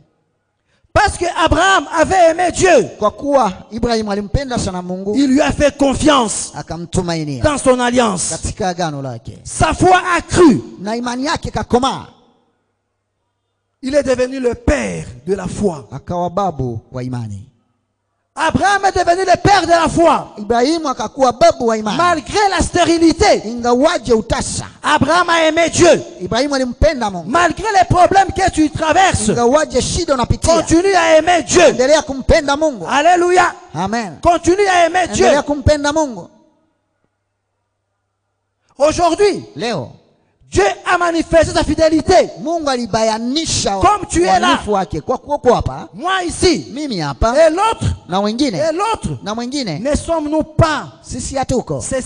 [SPEAKER 2] Parce que Abraham avait aimé Dieu,
[SPEAKER 1] kwa kuwa Ibrahimu alimpenda sana Mungu
[SPEAKER 2] il lui a fait confiance
[SPEAKER 1] akamtumainia
[SPEAKER 2] dans son alliance.
[SPEAKER 1] katika agano lake,
[SPEAKER 2] Sa foi a cru.
[SPEAKER 1] na imani yake kakomaa,
[SPEAKER 2] Il est devenu le père de la foi.
[SPEAKER 1] akawa babu wa imani.
[SPEAKER 2] Abraham est devenu le père de la foi.
[SPEAKER 1] Ibrahimu akakuwa babu wa imani,
[SPEAKER 2] Malgré la stérilité,
[SPEAKER 1] ingawaje utasa.
[SPEAKER 2] Abraham a aimé Dieu.
[SPEAKER 1] Ibrahimu alimpenda Mungu,
[SPEAKER 2] Malgré les problèmes que tu traverses,
[SPEAKER 1] ingawaje shida unapitia,
[SPEAKER 2] continue à aimer Dieu.
[SPEAKER 1] endelea kumpenda Mungu.
[SPEAKER 2] Alléluia.
[SPEAKER 1] Amen,
[SPEAKER 2] Continue à aimer Dieu.
[SPEAKER 1] endelea kumpenda Mungu.
[SPEAKER 2] Aujourd'hui,
[SPEAKER 1] Leo
[SPEAKER 2] Dieu a manifesté sa fidélité.
[SPEAKER 1] mungu alibayanisha
[SPEAKER 2] Comme tu es là.
[SPEAKER 1] wake. Kwa hapa
[SPEAKER 2] Moi ici.
[SPEAKER 1] mimi hapa.
[SPEAKER 2] Et l'autre.
[SPEAKER 1] na wengine
[SPEAKER 2] Et l'autre.
[SPEAKER 1] na mwingine.
[SPEAKER 2] Ne sommes-nous pas
[SPEAKER 1] sisi hatuko
[SPEAKER 2] ces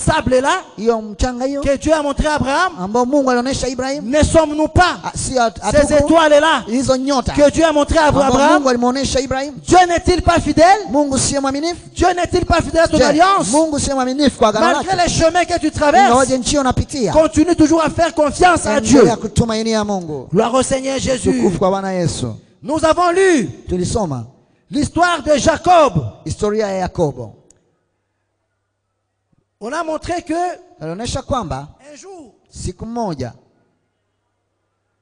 [SPEAKER 1] hiyo mchanga hiyo.
[SPEAKER 2] Que Dieu a montré à Abraham?
[SPEAKER 1] Ambao mungu alionyesha ibrahim.
[SPEAKER 2] Ne sommes-nous pas
[SPEAKER 1] Ah, si
[SPEAKER 2] ces
[SPEAKER 1] hizo nyota.
[SPEAKER 2] Que Dieu a montré à Abraham?
[SPEAKER 1] Mungu alimwonyesha ibrahim.
[SPEAKER 2] Dieu n'est-il pas fidèle?
[SPEAKER 1] Mungu siye mwaminifu.
[SPEAKER 2] Dieu n'est-il pas fidèle à ton alliance?
[SPEAKER 1] Mungu siye mwaminifu kwa agano
[SPEAKER 2] Malgré les chemins que tu traverses,
[SPEAKER 1] ingawaje nchi unapitia.
[SPEAKER 2] continue toujours à faire confiance à Dieu. Gloire au Seigneur Jésus. Nous avons lu l'histoire de Jacob. On a montré que un jour,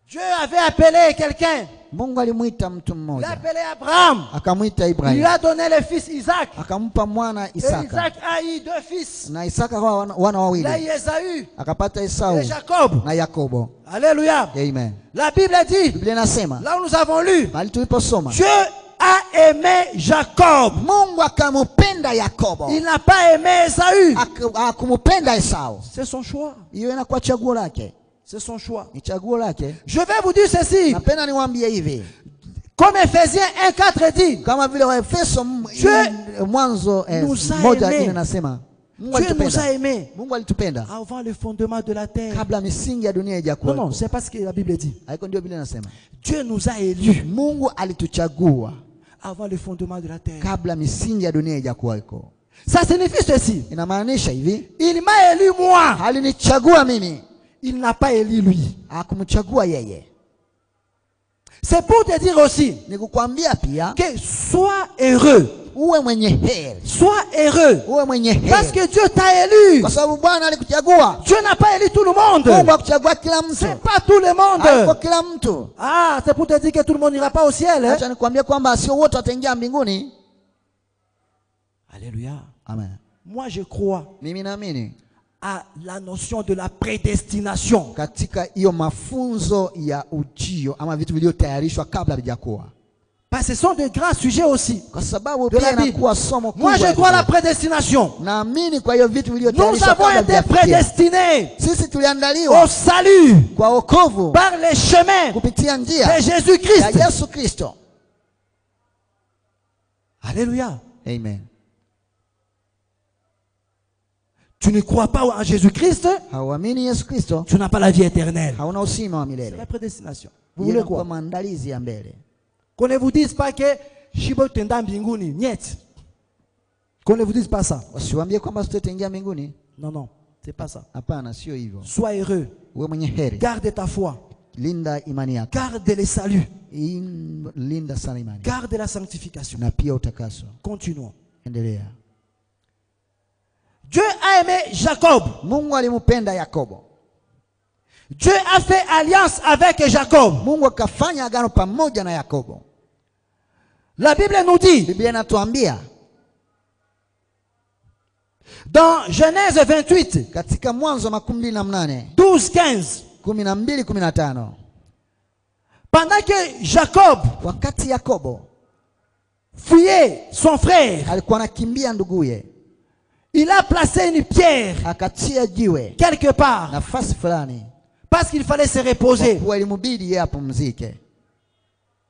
[SPEAKER 2] Dieu avait appelé quelqu'un.
[SPEAKER 1] Mungu alimwita mtu
[SPEAKER 2] Il a
[SPEAKER 1] mmoja
[SPEAKER 2] appelé Abraham.
[SPEAKER 1] akamwita ibrahim
[SPEAKER 2] a donné le fils Isaac.
[SPEAKER 1] akampa mwana
[SPEAKER 2] Et
[SPEAKER 1] isaka
[SPEAKER 2] Isaac a eu deux fils.
[SPEAKER 1] na isaka kwa wana, wawili akapata esau
[SPEAKER 2] et Jacob.
[SPEAKER 1] na yakobo
[SPEAKER 2] Alléluia.
[SPEAKER 1] amen
[SPEAKER 2] La Bible dit,
[SPEAKER 1] biblia inasema
[SPEAKER 2] là où nous avons lu,
[SPEAKER 1] mahali tuliposoma
[SPEAKER 2] Dieu a aimé Jacob.
[SPEAKER 1] mungu akamupenda yakobo
[SPEAKER 2] Il n'a pas aimé Esaü.
[SPEAKER 1] Ak- akumupenda esau
[SPEAKER 2] C'est son choix.
[SPEAKER 1] hiyo inakuwa chaguo lake
[SPEAKER 2] C'est son choix. Je vais vous dire ceci. Comme Ephésiens 1.4 dit, Dieu
[SPEAKER 1] mwanzo eh,
[SPEAKER 2] nous a aimés. Dieu nous a aimés avant le fondement de la terre. Non, non, c'est pas ce que la Bible dit. Dieu nous a élus avant le fondement de la terre. Ça signifie ceci. Il m'a élu moi. Il n'a pas élu lui.
[SPEAKER 1] akumchagua yeye
[SPEAKER 2] C'est pour te dire aussi
[SPEAKER 1] nikukwambia pia
[SPEAKER 2] que sois heureux.
[SPEAKER 1] uwe mwenye heri
[SPEAKER 2] Sois heureux.
[SPEAKER 1] uwe mwenye
[SPEAKER 2] Parce que Dieu t'a élu.
[SPEAKER 1] kwa sababu bwana alikuchagua
[SPEAKER 2] Dieu n'a pas élu tout le
[SPEAKER 1] mungu
[SPEAKER 2] monde.
[SPEAKER 1] kila mtu
[SPEAKER 2] C'est pas tout le
[SPEAKER 1] haiko
[SPEAKER 2] monde.
[SPEAKER 1] kila mtu
[SPEAKER 2] Ah, c'est pour te dire que tout le monde n'ira pas au ciel.
[SPEAKER 1] acha nikwambie kwamba sio wote wataingia mbinguni
[SPEAKER 2] Alléluia.
[SPEAKER 1] amen
[SPEAKER 2] Moi, je crois
[SPEAKER 1] mimi naamini
[SPEAKER 2] à la notion de la prédestination.
[SPEAKER 1] katika hiyo mafunzo ya ujio ama vitu vilivyotayarishwa kabla vijakuwa
[SPEAKER 2] Parce que ce sont de grands sujets aussi.
[SPEAKER 1] kwa sababu
[SPEAKER 2] De
[SPEAKER 1] pia
[SPEAKER 2] la Bible.
[SPEAKER 1] inakuwa somo
[SPEAKER 2] Moi, je crois à la prédestination.
[SPEAKER 1] naamini kwa hiyo vitu
[SPEAKER 2] Nous avons été prédestinés
[SPEAKER 1] sisi tuliandaliwa
[SPEAKER 2] au salut
[SPEAKER 1] kwa wokovu
[SPEAKER 2] par les chemins
[SPEAKER 1] kupitia
[SPEAKER 2] de
[SPEAKER 1] ya yesu kristo
[SPEAKER 2] Alléluia.
[SPEAKER 1] amen
[SPEAKER 2] Tu ne crois pas en Jésus-Christ, tu n'as pas la vie éternelle. C'est la prédestination. Vous voulez quoi? Qu'on ne vous dise pas que Shibo tenda mbinguni. Niet. Qu'on ne vous dise pas ça. Non, non. C'est pas ça. Sois heureux. Garde ta foi.
[SPEAKER 1] linda
[SPEAKER 2] Garde le salut.
[SPEAKER 1] In- linda sana imani
[SPEAKER 2] Garde la sanctification. Continuons. Aimé Jacob.
[SPEAKER 1] mungu alimpenda yakobo
[SPEAKER 2] Dieu a fait alliance avec Jacob.
[SPEAKER 1] mungu akafanya agano pamoja na yakobo
[SPEAKER 2] La Bible nous dit
[SPEAKER 1] biblia inatuambia
[SPEAKER 2] dans Genèse 28,
[SPEAKER 1] katika mwanzo makumi mbili na mnane
[SPEAKER 2] 12, 15,
[SPEAKER 1] kumi na mbili kumi na tano
[SPEAKER 2] pendant que Jacob
[SPEAKER 1] wakati yakobo
[SPEAKER 2] fuyait son frère,
[SPEAKER 1] alikuwa anakimbia nduguye
[SPEAKER 2] il a placé une pierre quelque part parce qu'il fallait se reposer.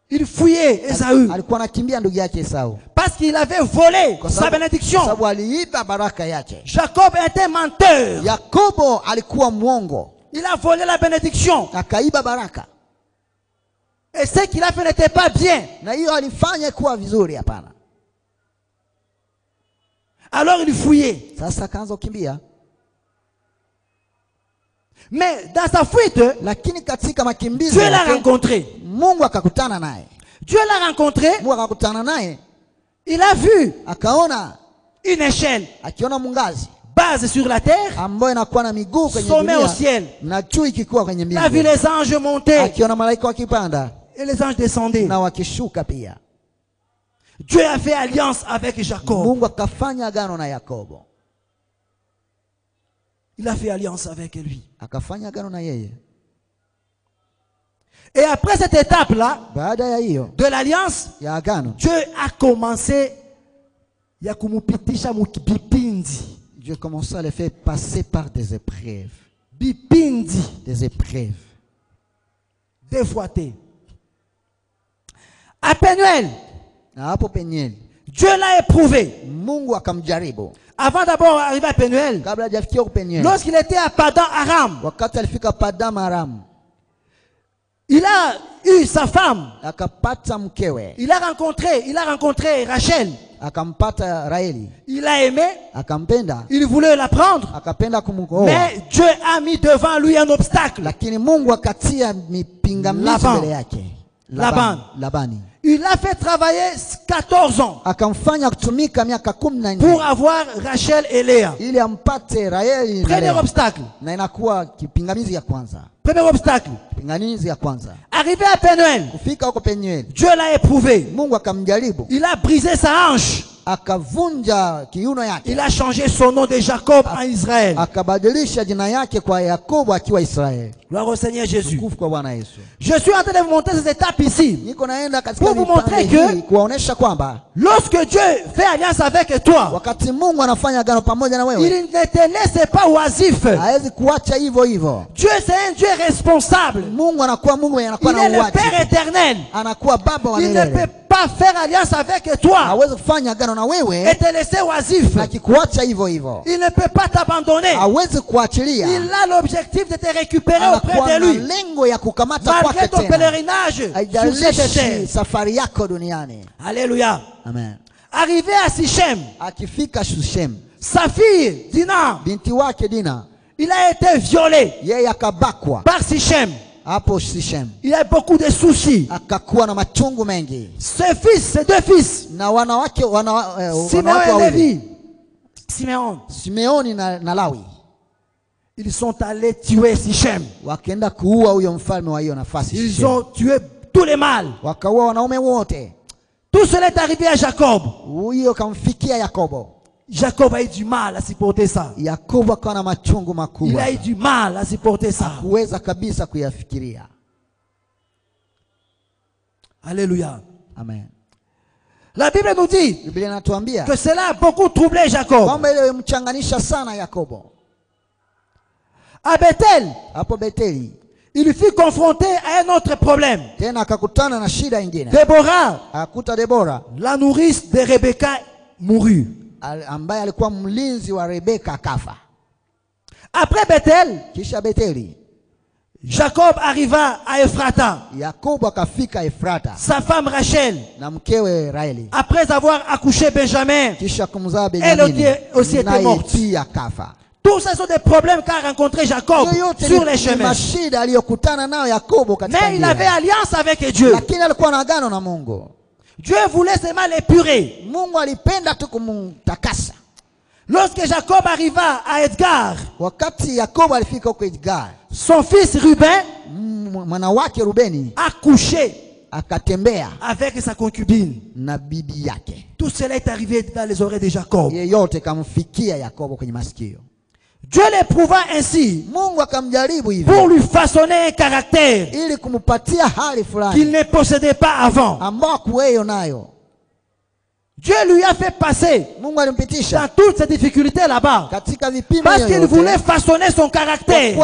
[SPEAKER 2] Il fuyait Esaü parce qu'il avait volé sa bénédiction. Jacob était menteur. Il a volé la bénédiction. Et ce qu'il a fait n'était pas bien.
[SPEAKER 1] na hiyo alifanya kuwa vizuri hapana
[SPEAKER 2] Alors il fuyait.
[SPEAKER 1] sasa akaanza kukimbia
[SPEAKER 2] Mais dans sa fuite,
[SPEAKER 1] lakini katika makimbizi
[SPEAKER 2] Dieu l'a rencontré.
[SPEAKER 1] mungu akakutana naye
[SPEAKER 2] Dieu l'a rencontré.
[SPEAKER 1] mungu akakutana naye
[SPEAKER 2] Il a vu
[SPEAKER 1] akaona
[SPEAKER 2] une échelle
[SPEAKER 1] akiona mungazi
[SPEAKER 2] base sur la terre,
[SPEAKER 1] ambayo inakuwa na miguu kwenye
[SPEAKER 2] sommet au ciel.
[SPEAKER 1] na juu ikikuwa kwenye
[SPEAKER 2] Il a vu
[SPEAKER 1] mbingu
[SPEAKER 2] les anges monter
[SPEAKER 1] akiona malaika wakipanda
[SPEAKER 2] et les anges descendaient.
[SPEAKER 1] na wakishuka pia
[SPEAKER 2] Dieu a fait alliance avec Jacob.
[SPEAKER 1] mungu akafanya agano na yakobo.
[SPEAKER 2] Il a fait alliance avec lui.
[SPEAKER 1] akafanya agano na yeye.
[SPEAKER 2] Et après cette étape-là de l'alliance, Dieu a commencé ya kumupitisha mukipindi
[SPEAKER 1] Dieu commença à les faire passer par des épreuves.
[SPEAKER 2] Bipindi.
[SPEAKER 1] Des épreuves.
[SPEAKER 2] te à Penuel
[SPEAKER 1] Na hapo Penieli
[SPEAKER 2] Dieu l'a éprouvé.
[SPEAKER 1] Mungu akamjaribu.
[SPEAKER 2] Avant d'abord d'arriver à Penuel
[SPEAKER 1] kabla hajafikia huko Penieli.
[SPEAKER 2] lorsqu'il était à Padan Aram
[SPEAKER 1] Wakati alifika Padam Aram.
[SPEAKER 2] il a eu sa femme.
[SPEAKER 1] Akapata mkewe,
[SPEAKER 2] il a rencontré il a rencontré Rachel.
[SPEAKER 1] Akampata Raheli,
[SPEAKER 2] il a aimé.
[SPEAKER 1] Akampenda,
[SPEAKER 2] il voulait la prendre.
[SPEAKER 1] Akapenda kumwoa,
[SPEAKER 2] mais Dieu a mis devant lui un obstacle.
[SPEAKER 1] Lakini Mungu akatia mipingamizi
[SPEAKER 2] Laban.
[SPEAKER 1] mbele yake.
[SPEAKER 2] Laban.
[SPEAKER 1] Labani.
[SPEAKER 2] Il a fait travailler 14 ans
[SPEAKER 1] akamfanya kutumika miaka kumi na
[SPEAKER 2] pour
[SPEAKER 1] nne
[SPEAKER 2] avoir Rachel et Léa.
[SPEAKER 1] Ili ampate Raheli na
[SPEAKER 2] premier obstacle.
[SPEAKER 1] Na inakuwa kipingamizi ya kwanza,
[SPEAKER 2] premier obstacle.
[SPEAKER 1] Pingamizi ya kwanza.
[SPEAKER 2] arrivé à Penuel
[SPEAKER 1] Kufika huko Penieli,
[SPEAKER 2] Dieu l'a éprouvé.
[SPEAKER 1] Mungu akamjaribu,
[SPEAKER 2] il a brisé sa hanche
[SPEAKER 1] akavunja kiuno yake,
[SPEAKER 2] il a changé son nom de Jacob en Israël
[SPEAKER 1] akabadilisha jina yake kwa Yakobo akiwa Israeli.
[SPEAKER 2] gloire au Seigneur Jésus
[SPEAKER 1] kwa Bwana Yesu.
[SPEAKER 2] je suis en train de vous montrer ces étapes ici
[SPEAKER 1] Niko naenda katika
[SPEAKER 2] Pour vous montrer que-
[SPEAKER 1] kuwaonesha kwamba
[SPEAKER 2] lorsque Dieu fait alliance avec toi
[SPEAKER 1] wakati Mungu anafanya agano pamoja na
[SPEAKER 2] il ne te laisse pas oisif
[SPEAKER 1] hawezi kuacha hivyo hivyo.
[SPEAKER 2] Dieu c'est un Dieu responsable
[SPEAKER 1] Mungu anakuwa Mungu anakuwa na uwajibu.
[SPEAKER 2] il est le Père éternel
[SPEAKER 1] anakuwa Baba wa milele,
[SPEAKER 2] pas faire alliance avec toi.
[SPEAKER 1] Hawezi kufanya agano na
[SPEAKER 2] et te laisser oisif.
[SPEAKER 1] hivyo hivyo,
[SPEAKER 2] il ne peut pas t'abandonner.
[SPEAKER 1] Hawezi kuachilia.
[SPEAKER 2] il a l'objectif de te récupérer auprès de lui.
[SPEAKER 1] lengo ya kukamata
[SPEAKER 2] malgré
[SPEAKER 1] kwake
[SPEAKER 2] ton
[SPEAKER 1] tena,
[SPEAKER 2] pèlerinage sur cette
[SPEAKER 1] haijalishi
[SPEAKER 2] terre.
[SPEAKER 1] safari yako duniani.
[SPEAKER 2] alléluia.
[SPEAKER 1] Amen.
[SPEAKER 2] arrivé à Sichem.
[SPEAKER 1] Akifika
[SPEAKER 2] sa fille Dina.
[SPEAKER 1] Binti wake Dina.
[SPEAKER 2] Il a été violé.
[SPEAKER 1] Yeye akabakwa.
[SPEAKER 2] Par Sichem
[SPEAKER 1] hapo Shushem,
[SPEAKER 2] il a beaucoup de soucis.
[SPEAKER 1] Akakuwa na machungu mengi.
[SPEAKER 2] Ses fils ses deux fils.
[SPEAKER 1] Na wanawake wana, eh,
[SPEAKER 2] Simeon
[SPEAKER 1] wanawake
[SPEAKER 2] et
[SPEAKER 1] wawili
[SPEAKER 2] Simeon.
[SPEAKER 1] Simeoni na, na Lawi.
[SPEAKER 2] Ils sont allés tuer Sichem
[SPEAKER 1] wakaenda kuua huyo mfalme wa hiyo nafasi
[SPEAKER 2] ils ont tué tous les mâles.
[SPEAKER 1] Wakaua wanaume wote.
[SPEAKER 2] tout cela est arrivé à Jacob.
[SPEAKER 1] Huyo kamfikia Yakobo.
[SPEAKER 2] Jacob a eu du mal à supporter ça.
[SPEAKER 1] Yakobo akawa na machungu
[SPEAKER 2] il
[SPEAKER 1] makubwa,
[SPEAKER 2] a eu du mal à supporter ça.
[SPEAKER 1] Kuweza kabisa kuyafikiria.
[SPEAKER 2] alléluia.
[SPEAKER 1] Amen.
[SPEAKER 2] la Bible nous dit
[SPEAKER 1] Biblia inatuambia
[SPEAKER 2] que cela a beaucoup troublé Jacob.
[SPEAKER 1] kwamba ile ilimchanganisha sana Yakobo.
[SPEAKER 2] à Bethel
[SPEAKER 1] Hapo Beteli
[SPEAKER 2] il fut confronté à un autre problème.
[SPEAKER 1] Tena akakutana na shida ingine,
[SPEAKER 2] Déborah
[SPEAKER 1] akakuta Debora
[SPEAKER 2] la nourrice de Rebecca mourut
[SPEAKER 1] ambaye alikuwa mlinzi wa Rebeka akafa.
[SPEAKER 2] après Bethel
[SPEAKER 1] Kisha
[SPEAKER 2] Jacob arriva à Ephrata
[SPEAKER 1] Yakobo akafika Efrata
[SPEAKER 2] sa femme Rachel
[SPEAKER 1] na mkewe Raheli,
[SPEAKER 2] après avoir accouché Benjamin
[SPEAKER 1] kisha kumzaa
[SPEAKER 2] Elle aussi- était
[SPEAKER 1] naye
[SPEAKER 2] morte.
[SPEAKER 1] pia akafa.
[SPEAKER 2] tous ces sont des problèmes qu'a rencontré Jacob sur les chemins mais il avait alliance avec Dieu
[SPEAKER 1] lakini alikuwa na agano na Mungu.
[SPEAKER 2] Dieu voulait seulement l'épurer
[SPEAKER 1] Mungu alipenda tu kumtakasa.
[SPEAKER 2] lorsque Jacob arriva à Edgar
[SPEAKER 1] Wakati Yakobo alifika huko Edgar,
[SPEAKER 2] son fils Ruben
[SPEAKER 1] m- mwana wake Rubeni akatembea
[SPEAKER 2] avec sa concubine
[SPEAKER 1] na bibi yake.
[SPEAKER 2] tout cela est arrivé dans les oreilles de Jacob
[SPEAKER 1] Yeyote kamfikia Yakobo kwenye masikio.
[SPEAKER 2] Dieu l'éprouva ainsi pour lui façonner un caractère qu'il ne possédait pas avant. Dieu lui a fait passer dans toutes ces difficultés là-bas parce qu'il voulait façonner son caractère.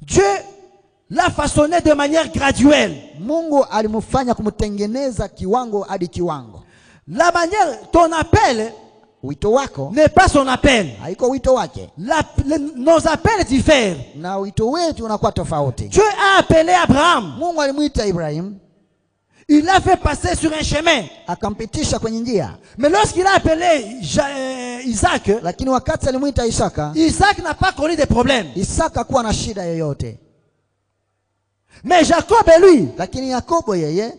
[SPEAKER 2] Dieu l'a façonné de manière graduelle. La manière, ton appel
[SPEAKER 1] Wito wako
[SPEAKER 2] n'est pas son appel.
[SPEAKER 1] haiko wito wake,
[SPEAKER 2] La- le- nos appels diffèrent.
[SPEAKER 1] na wito wetu unakuwa tofauti.
[SPEAKER 2] Dieu a appelé Abraham.
[SPEAKER 1] Mungu alimwita Ibrahim
[SPEAKER 2] Il l'a fait passer sur un chemin.
[SPEAKER 1] akampitisha kwenye njia,
[SPEAKER 2] Mais lorsqu'il a appelé Ja- euh, Isaac,
[SPEAKER 1] lakini wakati alimwita Isaka,
[SPEAKER 2] Isaac n'a pas connu de problème.
[SPEAKER 1] Isaka kuwa na shida yoyote,
[SPEAKER 2] Mais Jacob lui
[SPEAKER 1] lakini Yakobo yeye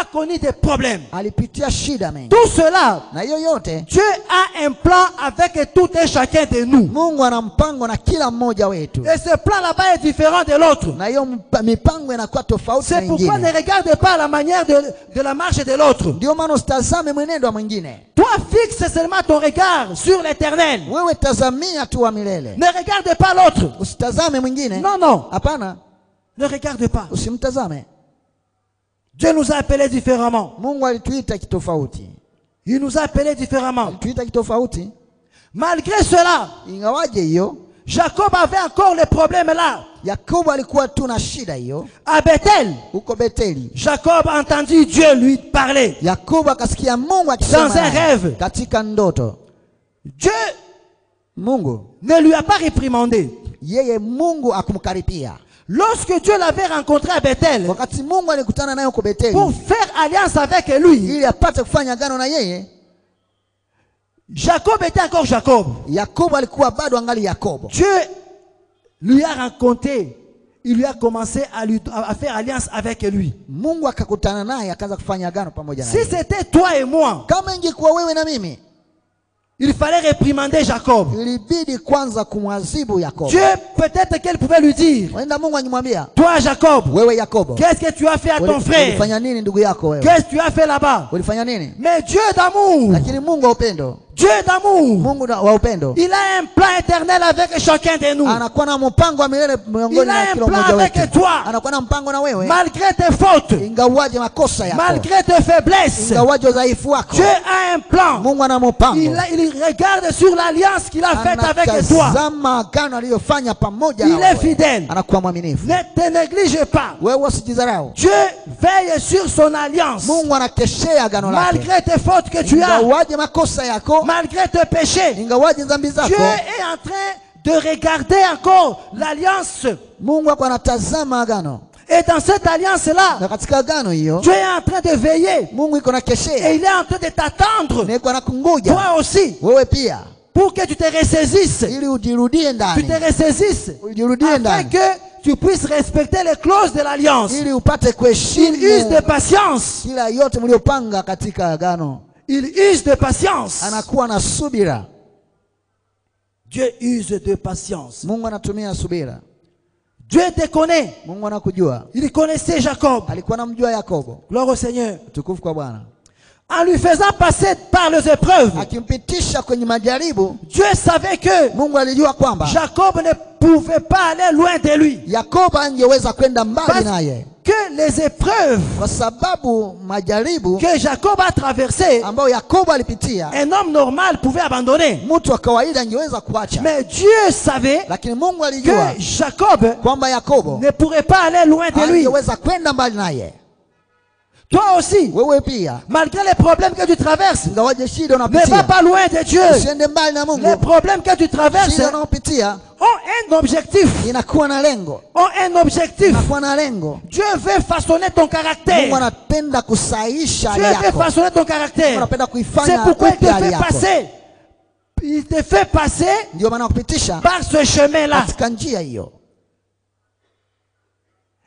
[SPEAKER 2] a connu des problèmes.
[SPEAKER 1] alipitia shida mengi,
[SPEAKER 2] Tout cela,
[SPEAKER 1] na hiyo yote
[SPEAKER 2] Dieu a un plan avec tout un chacun de nous.
[SPEAKER 1] Mungu ana mpango na kila mmoja wetu,
[SPEAKER 2] Et ce plan là-bas est différent de l'autre.
[SPEAKER 1] na hiyo mpa- mipango inakuwa tofauti na
[SPEAKER 2] C'est pourquoi ne regarde pas la manière de, de la marche de l'autre.
[SPEAKER 1] Ndio maana usitazame mwenendo wa mwingine,
[SPEAKER 2] Toi, fixe seulement ton regard sur l'éternel.
[SPEAKER 1] wewe tazamia tu wa milele,
[SPEAKER 2] Ne regarde pas l'autre.
[SPEAKER 1] usitazame mwingine.
[SPEAKER 2] Non, non.
[SPEAKER 1] Hapana,
[SPEAKER 2] Ne regarde pas.
[SPEAKER 1] usimtazame.
[SPEAKER 2] Dieu nous a appelés différemment.
[SPEAKER 1] Mungu alituita kitofauti,
[SPEAKER 2] Il nous a appelés différemment.
[SPEAKER 1] alituita kitofauti.
[SPEAKER 2] Malgré cela,
[SPEAKER 1] ingawaje hiyo
[SPEAKER 2] Jacob avait encore les problèmes là.
[SPEAKER 1] yakobo alikuwa tu na shida hiyo
[SPEAKER 2] À Bethel,
[SPEAKER 1] huko beteli
[SPEAKER 2] Jacob a entendu Dieu lui parler.
[SPEAKER 1] yakobo akasikia mungu akisema
[SPEAKER 2] Dans un rêve.
[SPEAKER 1] katika ndoto
[SPEAKER 2] Dieu
[SPEAKER 1] mungu
[SPEAKER 2] ne lui a pas réprimandé.
[SPEAKER 1] yeye mungu akumkaripia
[SPEAKER 2] Lorsque Dieu l'avait rencontré à Bethel pour faire alliance avec lui, Jacob était encore Jacob. Dieu lui a rencontré. Il lui a commencé à, lui, à faire alliance avec lui. Si c'était toi et moi,
[SPEAKER 1] kama ingekuwa wewe na mimi
[SPEAKER 2] il fallait réprimander Jacob. Dieu, peut-être qu'elle pouvait lui dire, toi Jacob,
[SPEAKER 1] yakobo
[SPEAKER 2] qu'est-ce que tu as fait à ton frère? Qu'est-ce que tu as fait là-bas? Mais Dieu d'amour, Dieu d'amour, il a un plan éternel avec chacun de nous. Il a un plan avec toi. Malgré tes fautes, malgré tes faiblesses, Dieu a un plan. Il, a- il regarde sur l'alliance qu'il a faite avec toi. Il est fidèle. Ne te néglige pas. Dieu veille sur son alliance. Malgré tes fautes que tu as, malgré tes péchés,
[SPEAKER 1] ingawaje dhambi
[SPEAKER 2] Dieu est en train de regarder encore l'alliance.
[SPEAKER 1] mungu ako anatazama agano
[SPEAKER 2] Et dans cette alliance-là, Dieu est en train de veiller. Et il est en train de t'attendre, toi aussi, pour que tu te ressaisisses. Tu te ressaisisses. Afin que tu puisses respecter les clauses de l'alliance. Il use de patience. Il use de patience.
[SPEAKER 1] anakuwa na subira
[SPEAKER 2] Dieu use de patience.
[SPEAKER 1] mungu anatumia subira
[SPEAKER 2] Dieu te connaît.
[SPEAKER 1] mungu anakujua
[SPEAKER 2] Il connaissait Jacob.
[SPEAKER 1] alikuwa anamjua yakobo
[SPEAKER 2] Gloire au Seigneur.
[SPEAKER 1] tukufu kwa bwana
[SPEAKER 2] En lui faisant passer par les épreuves,
[SPEAKER 1] akimpitisha kwenye majaribu
[SPEAKER 2] Dieu savait que
[SPEAKER 1] mungu alijua kwamba
[SPEAKER 2] Jacob ne pouvait pas aller loin de lui.
[SPEAKER 1] yakobo angeweza kwenda mbali naye
[SPEAKER 2] que les épreuves
[SPEAKER 1] kwa sababu majaribu
[SPEAKER 2] que Jacob a traversées,
[SPEAKER 1] ambayo yakobo alipitia
[SPEAKER 2] un homme normal pouvait abandonner.
[SPEAKER 1] mtu wa kawaida angeweza kuacha
[SPEAKER 2] Mais Dieu savait
[SPEAKER 1] lakini mungu alijua
[SPEAKER 2] que Jacob
[SPEAKER 1] kwamba yakobo
[SPEAKER 2] ne pourrait pas aller loin de lui.
[SPEAKER 1] angeweza kwenda mbali naye
[SPEAKER 2] Toi aussi,
[SPEAKER 1] pia
[SPEAKER 2] malgré les problèmes que tu traverses, ne va
[SPEAKER 1] unapitia
[SPEAKER 2] pas loin de Dieu. Les problèmes que tu traverses
[SPEAKER 1] unaopitia
[SPEAKER 2] ont un objectif. Ont un objectif. Dieu veut façonner ton caractère. Dieu veut façonner ton caractère. C'est pourquoi il te fait passer. Il te fait passer par ce chemin-là.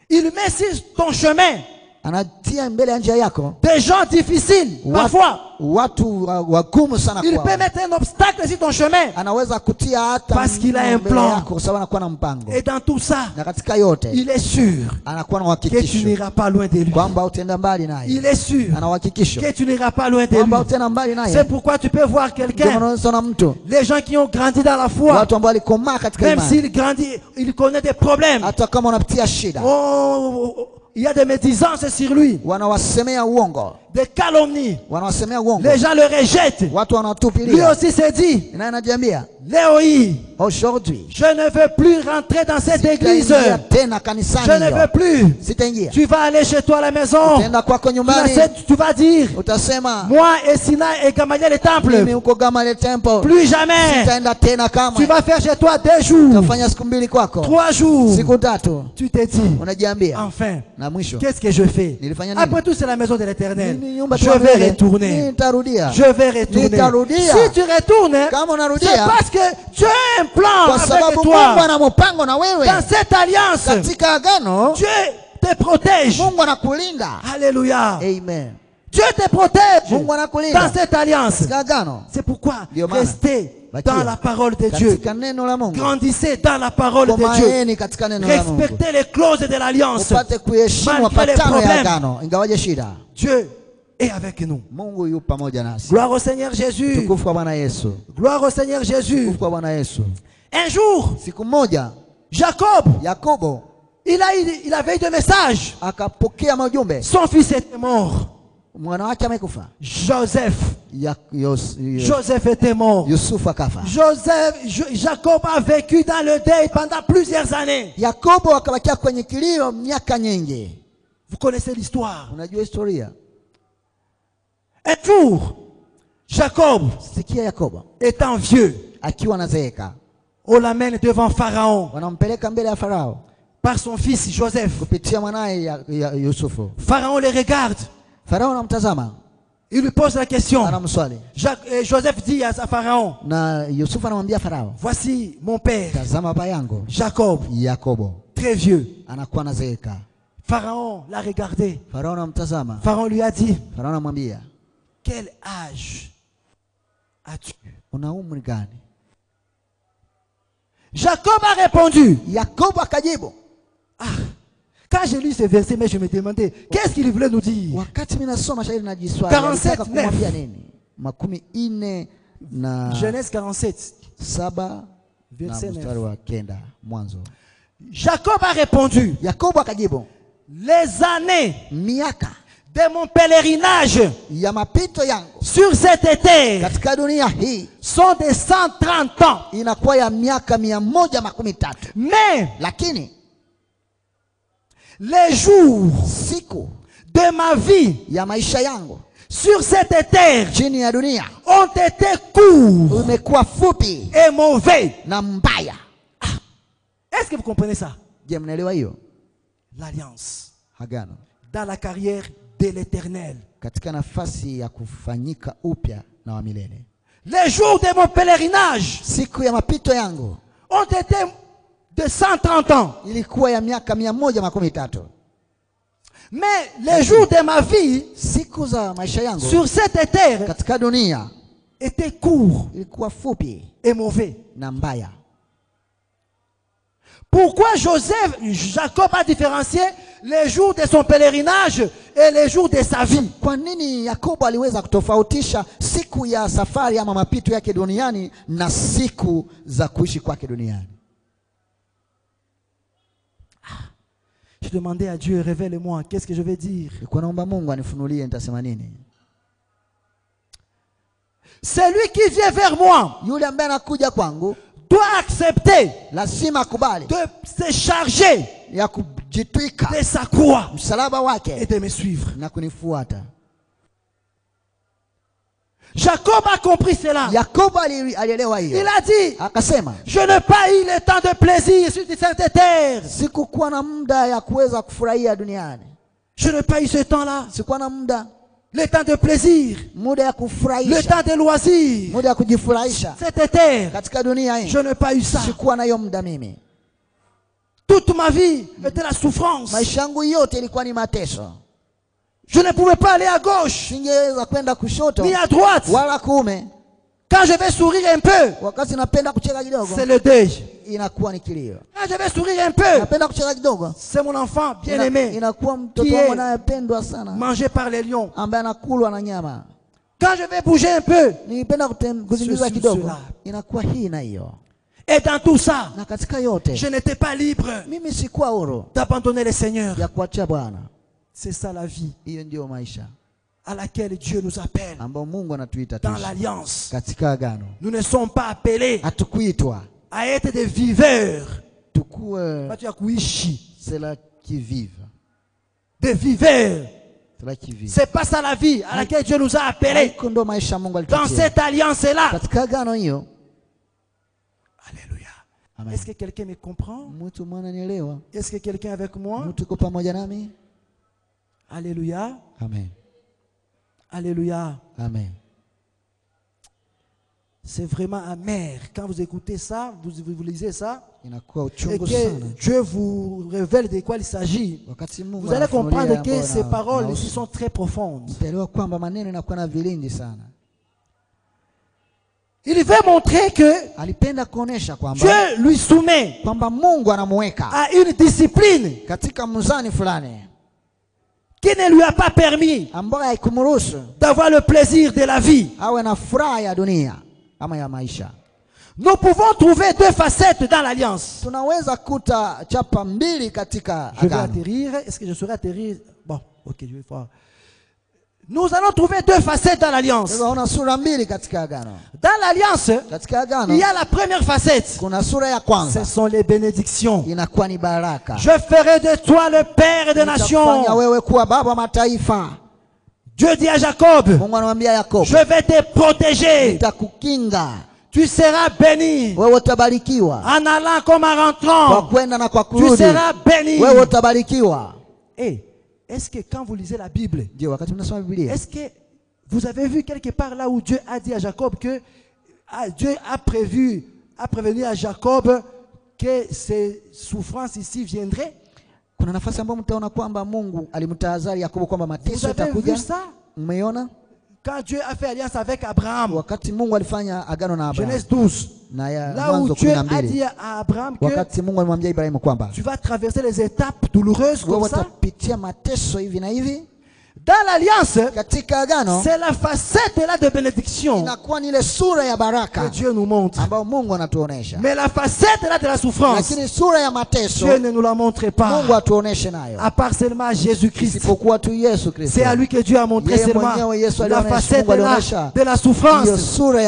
[SPEAKER 2] Il met sur ton chemin
[SPEAKER 1] anatia mbele ya njia yako
[SPEAKER 2] des gens difficiles, parfois.
[SPEAKER 1] watu wa- wagumu sana
[SPEAKER 2] Il peut mettre un obstacle sur ton chemin.
[SPEAKER 1] anaweza kutia hata
[SPEAKER 2] Parce qu'il a un plan.
[SPEAKER 1] yako kwa sababu anakuwa na mpango
[SPEAKER 2] Et dans tout ça,
[SPEAKER 1] na katika yote
[SPEAKER 2] il est sûr
[SPEAKER 1] anakuwa na
[SPEAKER 2] que tu n'iras pas loin de lui.
[SPEAKER 1] kwamba utaenda mbali naye
[SPEAKER 2] Il est sûr
[SPEAKER 1] ana uhakikisho
[SPEAKER 2] que tu n'iras pas loin de lui.
[SPEAKER 1] kwamba utaenda mbali
[SPEAKER 2] C'est pourquoi tu peux voir quelqu'un,
[SPEAKER 1] mtu
[SPEAKER 2] les gens qui ont grandi dans la foi,
[SPEAKER 1] watu ambao walikomaa katika
[SPEAKER 2] même s'il grandit, il connaît des problèmes.
[SPEAKER 1] hata kama unapitia shida
[SPEAKER 2] Oh, oh, il y a des médisances sur lui,
[SPEAKER 1] wanawasemea uongo.
[SPEAKER 2] Des calomnies.
[SPEAKER 1] wanawasemea uongo.
[SPEAKER 2] Les gens le rejettent.
[SPEAKER 1] watu
[SPEAKER 2] Lui aussi s'est dit,
[SPEAKER 1] naye anajiambia?
[SPEAKER 2] Léoï,
[SPEAKER 1] aujourd'hui
[SPEAKER 2] je ne veux plus rentrer dans cette église. Je ne veux plus. Tu vas aller chez toi à la maison. Tu vas, dire, moi et Sina et Gamaliel
[SPEAKER 1] mimi
[SPEAKER 2] temple, plus jamais. Tu vas faire chez toi deux jours, trois jours. Tu te dis,
[SPEAKER 1] unajiambia
[SPEAKER 2] enfin, qu'est-ce que je fais? Après tout, c'est la maison de l'éternel. Je vais retourner. Je vais retourner. Si tu retournes, c'est parce que tu as un plan
[SPEAKER 1] kwa
[SPEAKER 2] avec
[SPEAKER 1] Mungu
[SPEAKER 2] toi.
[SPEAKER 1] ana mpango na wewe
[SPEAKER 2] Dans cette alliance,
[SPEAKER 1] katika agano
[SPEAKER 2] Dieu te protège.
[SPEAKER 1] Mungu anakulinda
[SPEAKER 2] Alléluia.
[SPEAKER 1] amen
[SPEAKER 2] Dieu te protège
[SPEAKER 1] Mungu
[SPEAKER 2] dans cette alliance.
[SPEAKER 1] katika agano
[SPEAKER 2] C'est pourquoi restez dans la parole de Dieu. Grandissez dans la parole de Dieu. Respectez les clauses de l'alliance. Malgré les problèmes. Dieu est avec nous. Gloire au Seigneur Jésus. Gloire au Seigneur Jésus. Un jour, Jacob,
[SPEAKER 1] Yakobo
[SPEAKER 2] il, a, eu- il avait eu des messages. Son fils était mort. Joseph. Joseph était mort. Joseph, Jo- Jacob a vécu dans le deuil pendant plusieurs années. Vous connaissez l'histoire. Un jour, Jacob,
[SPEAKER 1] sikia
[SPEAKER 2] étant vieux,
[SPEAKER 1] akiwa anazeeka.
[SPEAKER 2] on l'amène devant Pharaon.
[SPEAKER 1] Wanampeleka mbele ya farao.
[SPEAKER 2] Par son fils Joseph.
[SPEAKER 1] kupitia mwanaye ya, ya yusufu.
[SPEAKER 2] Pharaon les regarde.
[SPEAKER 1] farao anamtazama.
[SPEAKER 2] Il lui pose la question.
[SPEAKER 1] anamswali.
[SPEAKER 2] Jacques- euh, Joseph dit à à Pharaon,
[SPEAKER 1] na yusufu anamwambia farao
[SPEAKER 2] voici mon père,
[SPEAKER 1] tazama baba yangu
[SPEAKER 2] Jacob,
[SPEAKER 1] yakobo.
[SPEAKER 2] Très vieux.
[SPEAKER 1] anakuwa anazeeka.
[SPEAKER 2] Pharaon l'a regardé.
[SPEAKER 1] farao anamtazama.
[SPEAKER 2] Pharaon lui a dit,
[SPEAKER 1] farao anamwambia
[SPEAKER 2] quel âge as-tu?
[SPEAKER 1] Una umri gani
[SPEAKER 2] Jacob a répondu,
[SPEAKER 1] yakobo akajibu
[SPEAKER 2] ah, quand j'ai lu ces versets, mais je me demandais, qu'est-ce qu'il voulait nous dire?
[SPEAKER 1] Wakati mi nasoma shairi najiswali
[SPEAKER 2] 47
[SPEAKER 1] alitaka kumwambia
[SPEAKER 2] nef.
[SPEAKER 1] nini makumi ine na
[SPEAKER 2] Genèse 47.
[SPEAKER 1] saba na
[SPEAKER 2] Verset
[SPEAKER 1] mstari
[SPEAKER 2] nef.
[SPEAKER 1] wa kenda mwanzo.
[SPEAKER 2] Jacob a répondu,
[SPEAKER 1] yakobo akajibu
[SPEAKER 2] les années
[SPEAKER 1] miaka
[SPEAKER 2] de mon pèlerinage
[SPEAKER 1] ya mapito yangu.
[SPEAKER 2] sur cette terre
[SPEAKER 1] katika dunia hii
[SPEAKER 2] sont de 130 ans.
[SPEAKER 1] inakuwa ya miaka mia moja makumi tatu.
[SPEAKER 2] Mais
[SPEAKER 1] lakini
[SPEAKER 2] les jours
[SPEAKER 1] siku
[SPEAKER 2] de ma vie
[SPEAKER 1] ya maisha yangu
[SPEAKER 2] sur cette terre
[SPEAKER 1] chini ya dunia
[SPEAKER 2] ont été courts
[SPEAKER 1] fupi
[SPEAKER 2] et mauvais.
[SPEAKER 1] na mbaya.
[SPEAKER 2] Est-ce que vous comprenez ça?
[SPEAKER 1] Je mnaelewa hiyo?
[SPEAKER 2] L'alliance
[SPEAKER 1] agano
[SPEAKER 2] dans la carrière de l'éternel.
[SPEAKER 1] katika nafasi ya kufanyika upya na wa milele
[SPEAKER 2] Les jours de mon pèlerinage
[SPEAKER 1] siku ya mapito yangu
[SPEAKER 2] ont été de 130 ans.
[SPEAKER 1] ilikuwa ya miaka
[SPEAKER 2] Mais les jours de ma vie
[SPEAKER 1] siku za maisha yangu
[SPEAKER 2] sur cette terre
[SPEAKER 1] katika dunia
[SPEAKER 2] étaient courts
[SPEAKER 1] ilikuwa fupi
[SPEAKER 2] et mauvais.
[SPEAKER 1] na mbaya
[SPEAKER 2] Pourquoi Joseph, Jacob a différencié les jours de son pèlerinage et les jours de sa vie?
[SPEAKER 1] Kwa nini yakobo aliweza kutofautisha siku ya safari ama mapito yake duniani na siku za kuishi kwake duniani?
[SPEAKER 2] Je demandais à Dieu, révèle-moi, qu'est-ce que je vais dire?
[SPEAKER 1] Nilikuwa naomba mungu anifunulie nitasema nini?
[SPEAKER 2] Celui qui vient vers moi.
[SPEAKER 1] Yule ambaye anakuja kwangu
[SPEAKER 2] doit accepter. De se charger. De sa croix. Et de me suivre. Jacob a compris cela. Il a dit,
[SPEAKER 1] akasema
[SPEAKER 2] je n'ai pas eu le temps de plaisir sur cette terre. Je n'ai pas eu ce temps-là. Le temps de plaisir, le temps de loisir.
[SPEAKER 1] muda ya kujifurahisha
[SPEAKER 2] Cette terre, je n'ai pas eu ça. Toute ma vie était la souffrance. Je ne pouvais pas aller à gauche ni à droite. Quand je vais sourire un peu, c'est le deuil.
[SPEAKER 1] Inakuwa ni kilio.
[SPEAKER 2] Quand je vais sourire un peu,
[SPEAKER 1] napenda kucheka kidogo.
[SPEAKER 2] C'est mon enfant bien aimé,
[SPEAKER 1] inakuwa mtoto
[SPEAKER 2] Qui
[SPEAKER 1] wangu
[SPEAKER 2] est-
[SPEAKER 1] anayependwa sana.
[SPEAKER 2] mangé par les lions.
[SPEAKER 1] ambaye anakulwa na nyama.
[SPEAKER 2] Quand je vais bouger un peu,
[SPEAKER 1] kuzingiza
[SPEAKER 2] Ceci,
[SPEAKER 1] kidogo.
[SPEAKER 2] cela.
[SPEAKER 1] inakuwa hii na hiyo.
[SPEAKER 2] Et dans tout ça,
[SPEAKER 1] na katika yote
[SPEAKER 2] je n'étais pas libre
[SPEAKER 1] mimi sikuwa huru
[SPEAKER 2] d'abandonner le Seigneur.
[SPEAKER 1] ya kuachia bwana.
[SPEAKER 2] C'est ça la vie
[SPEAKER 1] hiyo ndiyo maisha
[SPEAKER 2] à laquelle Dieu nous appelle.
[SPEAKER 1] ambayo mungu anatuita
[SPEAKER 2] dans l'alliance.
[SPEAKER 1] katika agano.
[SPEAKER 2] Nous ne sommes pas appelés
[SPEAKER 1] hatukuitwa
[SPEAKER 2] à être des viveurs. ya kuishi.
[SPEAKER 1] cela qui vive
[SPEAKER 2] Des viveurs. C'est pas ça la vie à laquelle Dieu nous a appelés. Dans cette alliance-là. Alléluia. Est-ce que quelqu'un me comprend? Est-ce que quelqu'un avec moi? Alléluia.
[SPEAKER 1] amen
[SPEAKER 2] Alléluia.
[SPEAKER 1] amen
[SPEAKER 2] C'est vraiment amer. Quand vous écoutez ça, vous, vous, lisez ça, et que Dieu vous révèle de quoi il s'agit, vous allez comprendre que ces paroles ici sont très profondes. Il veut montrer que Dieu lui soumet à une discipline qui ne lui a pas permis d'avoir le plaisir de la vie. Nous pouvons trouver deux facettes dans l'alliance. Je vais atterrir. Est-ce que je saurais atterrir Bon, ok, je vais voir. Nous allons trouver deux facettes dans l'alliance. Dans l'alliance, il y a la première facette. Ce sont les bénédictions. Je ferai de toi le père des nations. Dieu dit à Jacob, je vais te protéger. Tu seras béni en allant comme en rentrant. Tu seras béni.
[SPEAKER 1] utabarikiwa
[SPEAKER 2] Et est-ce que quand vous lisez la Bible, est-ce que vous avez vu quelque part là où Dieu a dit à Jacob que ah, Dieu a prévu, a prévenu à Jacob que ces souffrances ici viendraient?
[SPEAKER 1] Kuna nafasi ambayo mtaona kwamba mungu alimtahadhari yakobo kwamba mateso yatakuja Mmeona?
[SPEAKER 2] Quand Dieu a fait alliance avec Abraham,
[SPEAKER 1] wakati mungu alifanya agano na Abraham.
[SPEAKER 2] Genèse 12,
[SPEAKER 1] na ya mwanzo
[SPEAKER 2] Dieu
[SPEAKER 1] kumi na
[SPEAKER 2] a dit à Abraham que
[SPEAKER 1] wakati mungu alimwambia ibrahimu kwamba
[SPEAKER 2] tu vas traverser les étapes douloureuses comme ça.
[SPEAKER 1] utapitia mateso hivi na hivi
[SPEAKER 2] Dans l'alliance, c'est la facette là de bénédiction que Dieu nous montre. Mais la facette là de la souffrance, Dieu ne nous la montre pas. À part seulement Jésus-Christ. C'est à lui que Dieu a montré seulement la facette là de la souffrance.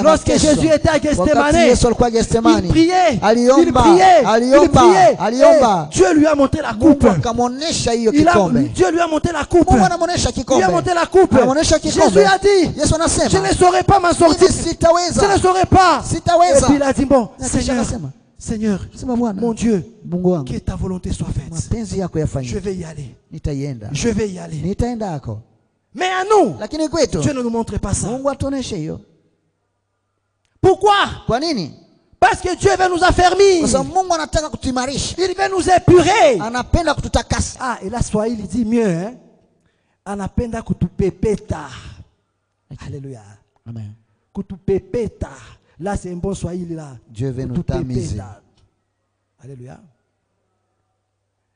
[SPEAKER 2] Lorsque. Jésus était à Gethsemane, il priait, il priait, il priait. Et Dieu lui a montré la coupe. Il a, Dieu lui a montré la coupe.
[SPEAKER 1] Kikombe
[SPEAKER 2] montré la coupe.
[SPEAKER 1] anamwonyesha
[SPEAKER 2] Jésus
[SPEAKER 1] kikombe
[SPEAKER 2] a dit,
[SPEAKER 1] yesu
[SPEAKER 2] je ne saurais pas m'en sortir. Je ne saurais pas. Et puis il a dit, bon, Seigneur, mon Dieu,
[SPEAKER 1] mungu wangu
[SPEAKER 2] que ta volonté soit faite.
[SPEAKER 1] mapenzi yako
[SPEAKER 2] Je vais y aller.
[SPEAKER 1] nitaienda
[SPEAKER 2] Je vais y aller.
[SPEAKER 1] nitaenda
[SPEAKER 2] Mais à nous,
[SPEAKER 1] lakini kwetu
[SPEAKER 2] Dieu ne nous montre pas ça.
[SPEAKER 1] mungu atuoneshe hiyo
[SPEAKER 2] Pourquoi?
[SPEAKER 1] Kwa nini?
[SPEAKER 2] Parce que Dieu veut nous affermir.
[SPEAKER 1] kwa sababu mungu anataka kutuimarisha
[SPEAKER 2] Il veut nous épurer.
[SPEAKER 1] anapenda kututakasa
[SPEAKER 2] Ah, et là, Swahili dit mieux, hein. Anapenda kutupepeta. Alléluia.
[SPEAKER 1] Amen.
[SPEAKER 2] Kutupepeta. Là, c'est un bon Swahili, là.
[SPEAKER 1] Dieu veut nous tamiser.
[SPEAKER 2] Alléluia.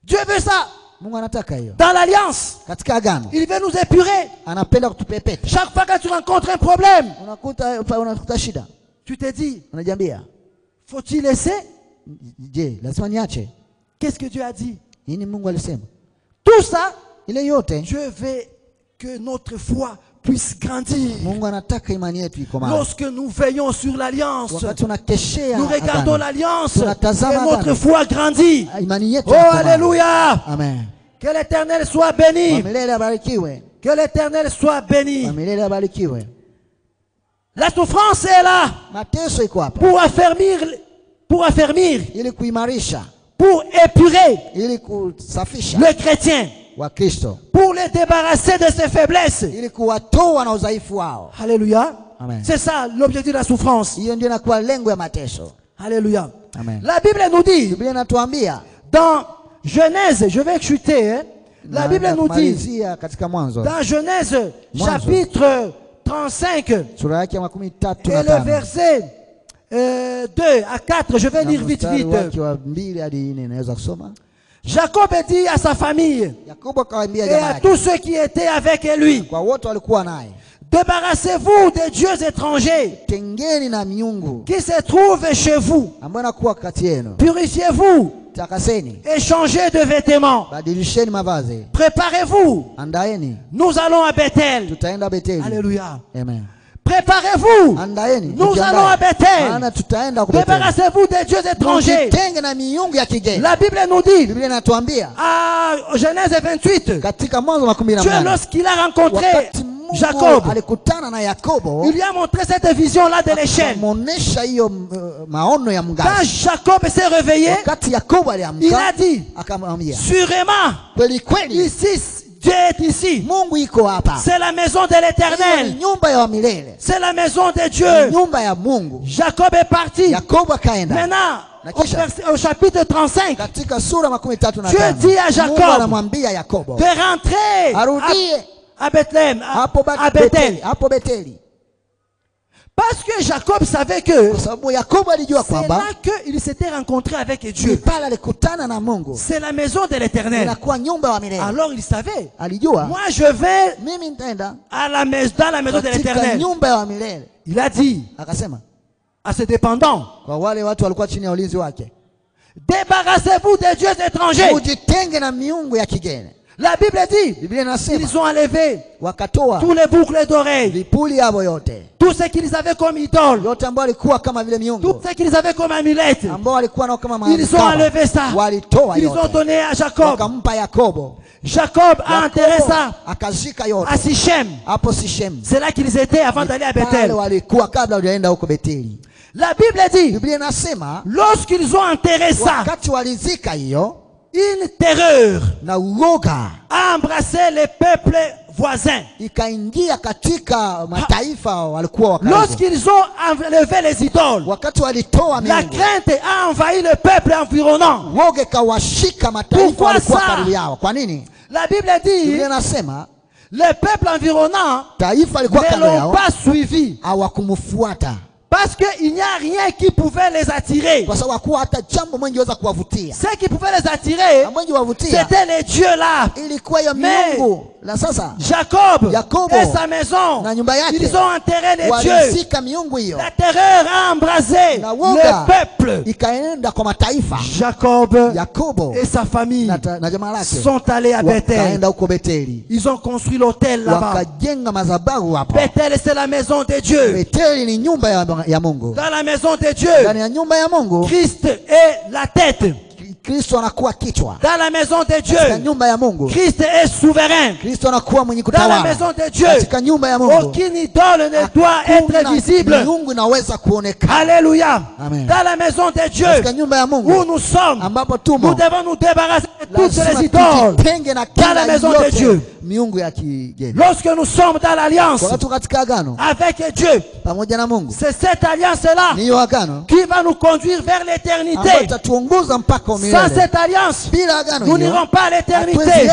[SPEAKER 2] Dieu veut ça. Dans l'alliance,
[SPEAKER 1] katika agano
[SPEAKER 2] il veut nous épurer. Chaque fois que tu rencontres un problème, tu te dis, faut-il laisser? Qu'est-ce que Dieu a dit? Tout ça,
[SPEAKER 1] ile yote.
[SPEAKER 2] Dieu veut que notre foi puisse grandir.
[SPEAKER 1] mungu anataka imani yetu ikomaa
[SPEAKER 2] Lorsque nous veillons sur l'alliance, nous regardons l'alliance et notre foi grandit.
[SPEAKER 1] imani yetu
[SPEAKER 2] Oh. Alléluia!
[SPEAKER 1] amen.
[SPEAKER 2] Que l'éternel soit béni. Que l'éternel soit béni. La souffrance est là. Pour affermir, pour affermir, pour épurer le chrétien, pour les débarrasser de ses faiblesses.
[SPEAKER 1] ili kuwatoa na udhaifu wao
[SPEAKER 2] Alléluia.
[SPEAKER 1] Amen.
[SPEAKER 2] C'est ça l'objectif de la souffrance.
[SPEAKER 1] hiyo ndio inakuwa lengo ya mateso
[SPEAKER 2] Alléluia.
[SPEAKER 1] Amen.
[SPEAKER 2] La Bible nous dit,
[SPEAKER 1] biblia inatuambia
[SPEAKER 2] dans Genèse, je vais chuter, hein, la Bible nous dit,
[SPEAKER 1] kumalizia katika mwanzo
[SPEAKER 2] dans Genèse chapitre 35
[SPEAKER 1] sura yake ya makumi tatu
[SPEAKER 2] et le verset euh, 2 à 4, je vais lire vite vite. Jacob dit à sa famille et à tous ceux qui étaient avec lui, débarrassez-vous des dieux étrangers qui se trouvent chez vous. Purifiez-vous et changez de vêtements. Préparez-vous. Nous allons à Bethel. Alléluia.
[SPEAKER 1] Amen.
[SPEAKER 2] Préparez-vous. Nous allons à Bethel. Débarrassez-vous des dieux étrangers. La Bible nous dit, à Genèse 28,
[SPEAKER 1] katika mwanzo makumi na
[SPEAKER 2] Dieu, lorsqu'il a rencontré Jacob, il lui a montré cette vision-là de l'échelle.
[SPEAKER 1] ya
[SPEAKER 2] Quand Jacob s'est réveillé, il a dit, sûrement, ici, Dieu est ici. C'est la maison de l'éternel. C'est la maison de Dieu. Jacob est parti. Maintenant,
[SPEAKER 1] Na
[SPEAKER 2] au, chapitre 35,
[SPEAKER 1] katika sura makumi tatu na
[SPEAKER 2] Dieu dit à Jacob, de rentrer à, à Bethléem, à,
[SPEAKER 1] hapo Ba-
[SPEAKER 2] à Bethel. Parce que Jacob savait que c'est là qu'il s'était rencontré avec Dieu. C'est la maison de l'éternel. Alors il savait, moi je vais à la maison, dans la maison de l'éternel. Il a dit à ses dépendants, débarrassez-vous des dieux étrangers. La Bible dit,
[SPEAKER 1] biblia inasema
[SPEAKER 2] ils ont enlevé
[SPEAKER 1] wakatoa
[SPEAKER 2] tous les boucles d'oreilles,
[SPEAKER 1] vipuli yavo yote
[SPEAKER 2] tout ce qu'ils avaient comme idole,
[SPEAKER 1] yote ambao walikuwa kama vile
[SPEAKER 2] tout ce qu'ils avaient comme amulette.
[SPEAKER 1] ambao walikuwa nao kama
[SPEAKER 2] Ils ont enlevé ça.
[SPEAKER 1] walitoa
[SPEAKER 2] Ils ont donné à Jacob.
[SPEAKER 1] wakampa yakobo
[SPEAKER 2] Jacob a enterré ça
[SPEAKER 1] akazika
[SPEAKER 2] à Sichem.
[SPEAKER 1] hapo
[SPEAKER 2] C'est là qu'ils étaient avant d'aller à Bethel.
[SPEAKER 1] walikuwa kabla hujaenda huko beteli
[SPEAKER 2] La Bible dit,
[SPEAKER 1] biblia inasema
[SPEAKER 2] lorsqu'ils ont enterré ça,
[SPEAKER 1] wakati walizika hiyo
[SPEAKER 2] une terreur
[SPEAKER 1] na uoga
[SPEAKER 2] a embrassé les peuples voisins.
[SPEAKER 1] ikaingia katika mataifa walikuwa wakaribu.
[SPEAKER 2] Lorsqu'ils ont enlevé les idoles,
[SPEAKER 1] wakati walitoa
[SPEAKER 2] la
[SPEAKER 1] miungu
[SPEAKER 2] crainte a envahi le peuple environnant.
[SPEAKER 1] woga ikawashika mataifa
[SPEAKER 2] Pourquoi
[SPEAKER 1] walikuwa
[SPEAKER 2] ça?
[SPEAKER 1] karibu yao kwa nini?
[SPEAKER 2] La Bible dit,
[SPEAKER 1] biblia inasema
[SPEAKER 2] les peuples environnants
[SPEAKER 1] taifa alikuwa
[SPEAKER 2] ne
[SPEAKER 1] kando
[SPEAKER 2] l'ont
[SPEAKER 1] yao
[SPEAKER 2] pas suivi.
[SPEAKER 1] hawakumfuata
[SPEAKER 2] Parce qu'il n'y a rien qui pouvait les attirer. Ce qui pouvait les attirer, c'était les dieux là. Mais- Jacob et sa maison, ils ont enterré les dieux. La terreur a embrasé le peuple. Jacob et sa famille sont allés à Bethel. Ils ont construit l'hôtel là-bas. Bethel, c'est la maison de Dieu.
[SPEAKER 1] Ya mungu.
[SPEAKER 2] Dans la maison de Dieu,
[SPEAKER 1] ndani ya nyumba ya mungu
[SPEAKER 2] Christ est la tête.
[SPEAKER 1] Kristo anakuwa kichwa
[SPEAKER 2] Dans la maison de
[SPEAKER 1] katika
[SPEAKER 2] Dieu,
[SPEAKER 1] nyumba ya mungu
[SPEAKER 2] Christ est souverain.
[SPEAKER 1] kristo anakuwa mwenye
[SPEAKER 2] Dans la maison de Dieu,
[SPEAKER 1] katika nyumba ya mungu
[SPEAKER 2] aucune idole ne doit être visible.
[SPEAKER 1] miungu inaweza kuonekana
[SPEAKER 2] Alléluia.
[SPEAKER 1] Amen.
[SPEAKER 2] Dans la maison de Dieu,
[SPEAKER 1] katika nyumba ya
[SPEAKER 2] où nous sommes,
[SPEAKER 1] ambapo
[SPEAKER 2] nous devons nous débarrasser de toutes les idoles.
[SPEAKER 1] na
[SPEAKER 2] Dans la maison de Dieu.
[SPEAKER 1] miungu ya kigeni
[SPEAKER 2] Lorsque nous sommes dans l'alliance
[SPEAKER 1] wakati tuko katika agano
[SPEAKER 2] avec Dieu,
[SPEAKER 1] pamoja na mungu
[SPEAKER 2] c'est cette
[SPEAKER 1] hiyo agano
[SPEAKER 2] qui va nous conduire vers l'éternité.
[SPEAKER 1] mpaka milele
[SPEAKER 2] cette alliance, nous n'irons pas à l'éternité.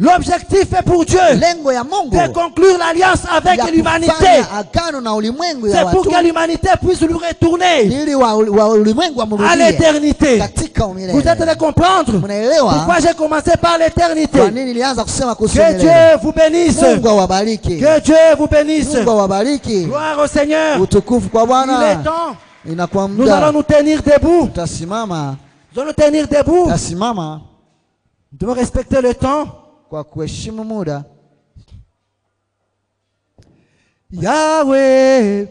[SPEAKER 2] L'objectif est pour Dieu
[SPEAKER 1] lengo ya mungu
[SPEAKER 2] de conclure l'alliance avec l'humanité.
[SPEAKER 1] kufanya agano na ulimwengu ya
[SPEAKER 2] C'est pour que l'humanité puisse lui retourner
[SPEAKER 1] ili wa, wa ulimwengu
[SPEAKER 2] à l'éternité.
[SPEAKER 1] katika
[SPEAKER 2] Vous êtes de comprendre
[SPEAKER 1] mnaelewa?
[SPEAKER 2] pourquoi j'ai commencé par l'éternité.
[SPEAKER 1] kwa nini nilianza kusema kuhusu
[SPEAKER 2] Que Dieu vous bénisse.
[SPEAKER 1] mungu awabariki
[SPEAKER 2] Que Dieu vous bénisse.
[SPEAKER 1] mungu awabariki
[SPEAKER 2] Gloire au Seigneur.
[SPEAKER 1] utukufu kwa
[SPEAKER 2] Il est temps.
[SPEAKER 1] inakuwa
[SPEAKER 2] Nous allons nous tenir debout.
[SPEAKER 1] tutasimama
[SPEAKER 2] Allons nous tenir debout.
[SPEAKER 1] tutasimama
[SPEAKER 2] Nous devons respecter le temps.
[SPEAKER 1] kwa kuheshimu muda
[SPEAKER 2] Yahweh,